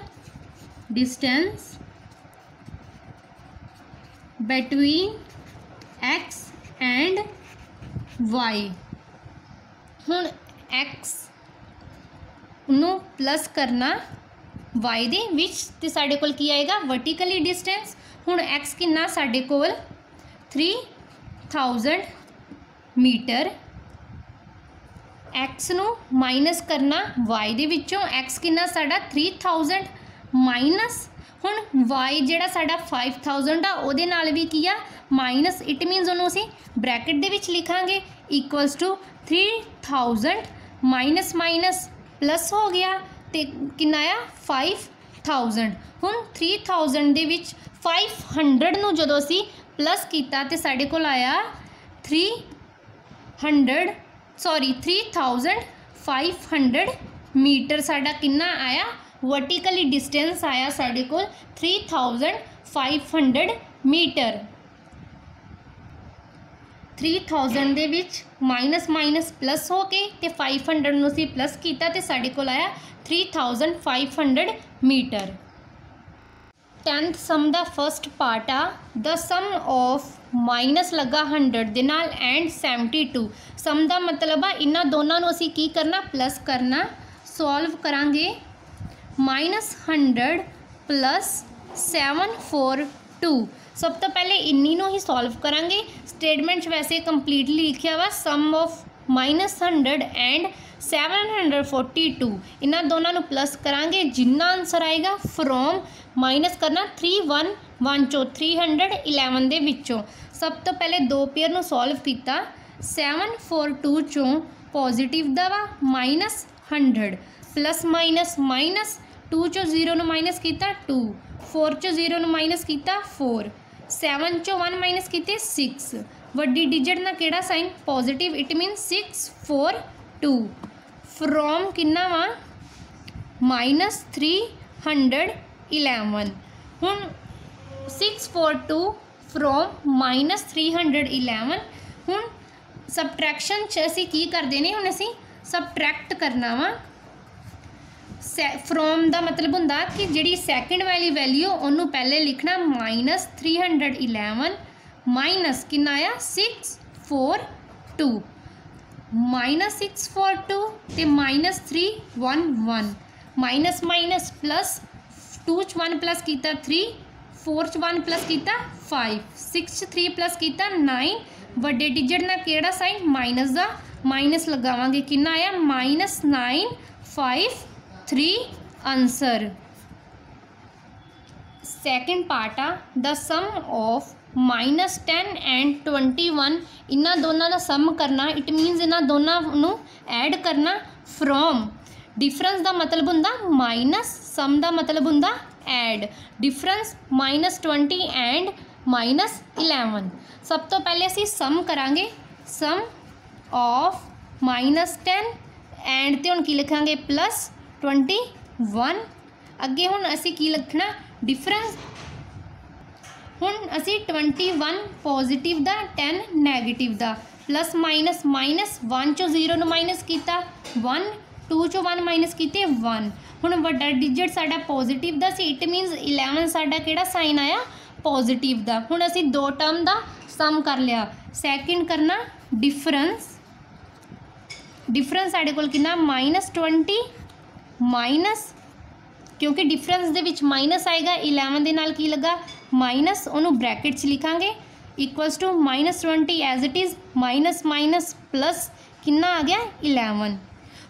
distance between x and y ਹੁਣ x ਨੂੰ ਪਲੱਸ ਕਰਨਾ y ਦੇ ਵਿੱਚ ਤੇ ਸਾਡੇ ਕੋਲ ਕੀ ਆਏਗਾ ਵਰਟੀਕਲੀ ਡਿਸਟੈਂਸ ਹੁਣ x ਕਿੰਨਾ ਸਾਡੇ ਕੋਲ 3000 ਮੀਟਰ x ਨੂੰ ਮਾਈਨਸ ਕਰਨਾ y ਦੇ ਵਿੱਚੋਂ x ਕਿੰਨਾ ਸਾਡਾ? 3000 ਮਾਈਨਸ ਹੁਣ y ਜਿਹੜਾ ਸਾਡਾ 5000 ਆ, ਉਹਦੇ ਨਾਲ ਵੀ ਕੀ ਆ? ਮਾਈਨਸ ਇਟ ਮੀਨਸ ਉਹਨੂੰ ਅਸੀਂ ਬ੍ਰੈਕਟ ਦੇ ਵਿੱਚ ਲਿਖਾਂਗੇ। Equals to 3000 minus minus plus ਹੋ ਗਿਆ ਤੇ ਕਿੰਨਾ ਆ? 5000 ਹੁਣ 3000 ਦੇ ਵਿੱਚ 500 ਨੂੰ ਜਦੋਂ ਅਸੀਂ ਪਲੱਸ ਕੀਤਾ ਤੇ ਸਾਡੇ ਕੋਲ ਆਇਆ 300 ਸੌਰੀ 3500 ਮੀਟਰ ਸਾਡਾ ਕਿੰਨਾ ਆਇਆ ਵਰਟੀਕਲੀ ਡਿਸਟੈਂਸ ਆਇਆ ਸਾਡੇ ਕੋਲ 3500 ਮੀਟਰ 3000 ਦੇ ਵਿੱਚ ਮਾਈਨਸ ਮਾਈਨਸ ਪਲੱਸ ਹੋ ਕੇ ਤੇ 500 ਨੂੰ ਅਸੀਂ ਪਲੱਸ ਕੀਤਾ ਤੇ ਸਾਡੇ ਕੋਲ ਆਇਆ 3500 ਮੀਟਰ 10th ਸਮ ਦਾ ਫਰਸਟ ਪਾਰਟ ਆ the sum of ਮਾਈਨਸ ਲੱਗਾ 100 ਦੇ ਨਾਲ ਐਂਡ 72 ਸਮ ਦਾ ਮਤਲਬ ਆ ਇਹਨਾਂ ਦੋਨਾਂ ਨੂੰ ਅਸੀਂ ਕੀ ਕਰਨਾ ਪਲੱਸ ਕਰਨਾ ਸੋਲਵ ਕਰਾਂਗੇ ਮਾਈਨਸ 100 ਪਲੱਸ 742 ਸਭ ਤੋਂ ਪਹਿਲੇ ਇੰਨੀ ਨੂੰ ਹੀ ਸੋਲਵ ਕਰਾਂਗੇ ਸਟੇਟਮੈਂਟ 'ਚ ਵੈਸੇ ਕੰਪਲੀਟਲੀ ਲਿਖਿਆ ਵਾ ਸਮ ਆਫ ਮਾਈਨਸ 100 ਐਂਡ 742 ਇਹਨਾਂ ਦੋਨਾਂ ਨੂੰ ਪਲੱਸ ਕਰਾਂਗੇ ਜਿੰਨਾ ਆਨਸਰ ਆਏਗਾ ਫਰੋਮ ਮਾਈਨਸ ਕਰਨਾ 31 ਚੋਂ 311 ਦੇ ਵਿੱਚੋਂ ਸਭ ਤੋਂ ਪਹਿਲੇ ਦੋ ਪੇਅਰ ਨੂੰ ਸੋਲਵ ਕੀਤਾ 742 ਚੋਂ ਪੋਜ਼ਿਟਿਵ ਦਾ ਵਾ ਮਾਈਨਸ 100 ਪਲੱਸ ਮਾਈਨਸ ਮਾਈਨਸ 2 ਚੋਂ 0 ਨੂੰ ਮਾਈਨਸ ਕੀਤਾ 2 4 ਚੋਂ 0 ਨੂੰ ਮਾਈਨਸ ਕੀਤਾ 4 7 ਚੋਂ 1 ਮਾਈਨਸ ਕੀਤੇ 6 ਵੱਡੀ ਡਿਜਿਟ ਦਾ ਕਿਹੜਾ sign positive it mean 6 4 2 from ਕਿੰਨਾ ਵਾ -300 11 ਹੁਣ 642 ਫਰੋਮ -311 ਹੁਣ ਸਬਟ੍ਰੈਕਸ਼ਨ ਚ ਅਸੀਂ ਕੀ ਕਰਦੇ ਨੇ? ਹੁਣ ਅਸੀਂ ਸਬਟ੍ਰੈਕਟ ਕਰਨਾ ਵਾ। ਫਰੋਮ ਦਾ ਮਤਲਬ ਹੁੰਦਾ ਕਿ ਜਿਹੜੀ ਸੈਕਿੰਡ ਵਾਲੀ ਵੈਲਿਊ ਉਹਨੂੰ ਪਹਿਲੇ ਲਿਖਣਾ -311 ਮਾਈਨਸ ਕਿੰਨਾ ਆਇਆ? 642 -642 ਤੇ -311 ਮਾਈਨਸ ਮਾਈਨਸ ਪਲੱਸ 2 ਚ 1 ਪਲੱਸ ਕੀਤਾ 3 4 ਚ 1 ਪਲੱਸ ਕੀਤਾ 5 6 ਚ 3 ਪਲੱਸ ਕੀਤਾ 9 ਵੱਡੇ ਡਿਜਿਟ ਨਾਲ ਕਿਹੜਾ ਸਾਈਨ ਮਾਈਨਸ ਦਾ ਮਾਈਨਸ ਲਗਾਵਾਂਗੇ ਕਿੰਨਾ ਆਇਆ ਮਾਈਨਸ 9 5 3 ਆਨਸਰ ਸੈਕਿੰਡ ਪਾਰਟ ਆ ਦਾ ਸਮ ਆਫ ਮਾਈਨਸ 10 ਐਂਡ 21 ਇਹਨਾਂ ਦੋਨਾਂ ਦਾ ਸਮ ਕਰਨਾ ਇਟ ਮੀਨਸ ਇਹਨਾਂ ਦੋਨਾਂ ਨੂੰ ਐਡ ਕਰਨਾ ਫਰੋਮ ਡਿਫਰੈਂਸ ਦਾ ਮਤਲਬ ਹੁੰਦਾ सम का मतलब हों add difference minus twenty and minus eleven सब तो पहले असी सम करा sum of minus ten and तो हूँ की लिखा प्लस ट्वेंटी वन अगे हूँ असी की लिखना? डिफरेंस हूँ असी ट्वेंटी वन पॉजिटिव का टेन नैगेटिव का प्लस माइनस माइनस वन चो ज़ीरो माइनस किया वन 2 ਚੋਂ 1 ਮਾਈਨਸ ਕੀਤੇ 1 ਹੁਣ ਵੱਡਾ ਡਿਜਿਟ ਸਾਡਾ ਪੋਜ਼ਿਟਿਵ ਦਾ ਸੀ ਇਟ ਮੀਨਸ 11 ਸਾਡਾ ਕਿਹੜਾ ਸਾਈਨ ਆਇਆ ਪੋਜ਼ਿਟਿਵ ਦਾ ਹੁਣ ਅਸੀਂ ਦੋ ਟਰਮ ਦਾ ਸਮ ਕਰ ਲਿਆ ਸੈਕਿੰਡ ਕਰਨਾ ਡਿਫਰੈਂਸ ਡਿਫਰੈਂਸ ਸਾਡੇ ਕੋਲ ਕਿੰਨਾ -20 ਮਾਈਨਸ ਕਿਉਂਕਿ ਡਿਫਰੈਂਸ ਦੇ ਵਿੱਚ ਮਾਈਨਸ ਆਏਗਾ 11 ਦੇ ਨਾਲ ਕੀ ਲੱਗਾ ਮਾਈਨਸ ਉਹਨੂੰ ਬ੍ਰੈਕਟ 'ਚ ਲਿਖਾਂਗੇ equals to -20 as it is minus minus plus ਕਿੰਨਾ ਆ ਗਿਆ 11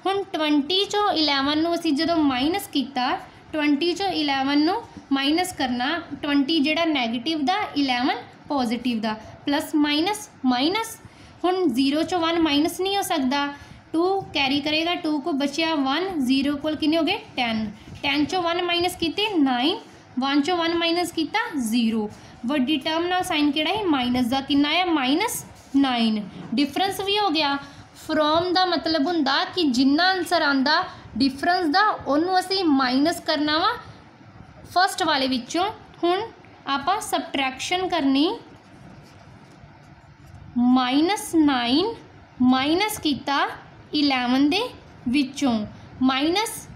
हूँ ट्वेंटी चो इलेवन असी जो माइनस किया ट्वेंटी चो इलेवन माइनस करना ट्वेंटी ਕਰਨਾ negative the eleven positive 11 plus minus minus हूँ ज़ीरो चो वन माइनस नहीं हो सकता टू कैरी करेगा टू को बचिया वन ज़ीरो को किन्ने हो गए टेन 10 चो वन माइनस किते 9 1 चो वन माइनस किया ज़ीरो वड्डी टर्म ना साइन केड़ा है माइनस का कि आया माइनस नाइन डिफरेंस भी हो गया ਫਰੋਮ ਦਾ ਮਤਲਬ ਹੁੰਦਾ ਕਿ ਜਿੰਨਾ ਆਨਸਰ ਆਂਦਾ ਡਿਫਰੈਂਸ ਦਾ, ਉਹਨੂੰ ਅਸੀਂ ਮਾਈਨਸ ਕਰਨਾ ਵਾ। ਫਰਸਟ ਵਾਲੇ ਵਿੱਚੋਂ ਹੁਣ ਆਪਾਂ ਸਬਟ੍ਰੈਕਸ਼ਨ ਕਰਨੀ। ਮਾਈਨਸ 9 ਮਾਈਨਸ ਕੀਤਾ 11 ਦੇ ਵਿੱਚੋਂ। ਮਾਈਨਸ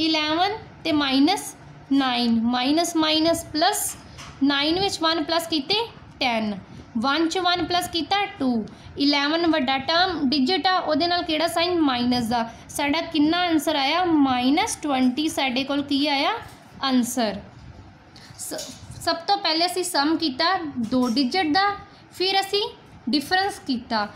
11 ਤੇ ਮਾਈਨਸ 9 ਮਾਈਨਸ ਮਾਈਨਸ ਪਲੱਸ 9 ਵਿੱਚ 1 ਪਲੱਸ ਕੀਤੇ 10 1 ਚ 1 ਪਲੱਸ ਕੀਤਾ 2 11 ਵੱਡਾ ਟਰਮ ਡਿਜਿਟ ਆ, ਉਹਦੇ ਨਾਲ ਕਿਹੜਾ ਸਾਈਨ ਮਾਈਨਸ ਦਾ ਸਾਡਾ ਕਿੰਨਾ ਆਨਸਰ ਆਇਆ? -20 ਸਾਡੇ ਕੋਲ ਕੀ ਆਇਆ? ਆਨਸਰ ਸਭ ਤੋਂ ਪਹਿਲੇ ਅਸੀਂ ਸਮ ਕੀਤਾ, ਦੋ ਡਿਜਿਟ ਦਾ, ਫਿਰ ਅਸੀਂ ਡਿਫਰੈਂਸ ਕੀਤਾ।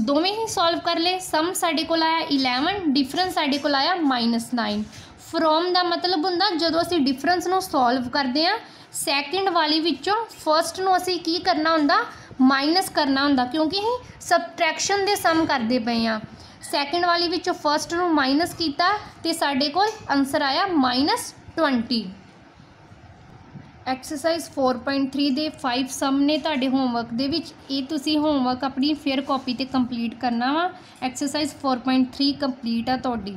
ਦੋਵੇਂ ਹੀ ਸੋਲਵ ਕਰ ਲਏ। ਸਮ ਸਾਡੇ ਕੋਲ ਆਇਆ 11 ਡਿਫਰੈਂਸ ਸਾਡੇ ਕੋਲ ਆਇਆ -9 ਫਰੋਮ ਦਾ ਮਤਲਬ ਹੁੰਦਾ ਜਦੋਂ ਅਸੀਂ ਡਿਫਰੈਂਸ ਨੂੰ ਸੋਲਵ ਕਰਦੇ ਆ ਸੈਕਿੰਡ ਵਾਲੀ ਵਿੱਚੋਂ ਫਰਸਟ ਨੂੰ ਅਸੀਂ ਕੀ ਕਰਨਾ ਹੁੰਦਾ? ਮਾਈਨਸ ਕਰਨਾ ਹੁੰਦਾ, ਕਿਉਂਕਿ ਅਸੀਂ ਸਬਟ੍ਰੈਕਸ਼ਨ ਦੇ ਸਮ ਕਰਦੇ ਪਏ ਆ ਸੈਕਿੰਡ ਵਾਲੀ ਵਿੱਚੋਂ ਫਰਸਟ ਨੂੰ ਮਾਈਨਸ ਕੀਤਾ ਤੇ ਸਾਡੇ ਕੋਲ ਆਨਸਰ ਆਇਆ -20 ਐਕਸਰਸਾਈਜ਼ 4.3 ਦੇ 5 ਸਮ ਨੇ ਤੁਹਾਡੇ ਹੋਮਵਰਕ ਦੇ ਵਿੱਚ। ਇਹ ਤੁਸੀਂ ਹੋਮਵਰਕ ਆਪਣੀ ਫੇਅਰ ਕਾਪੀ ਤੇ ਕੰਪਲੀਟ ਕਰਨਾ ਵਾ। ਐਕਸਰਸਾਈਜ਼ 4.3 ਕੰਪਲੀਟ ਆ ਤੁਹਾਡੀ।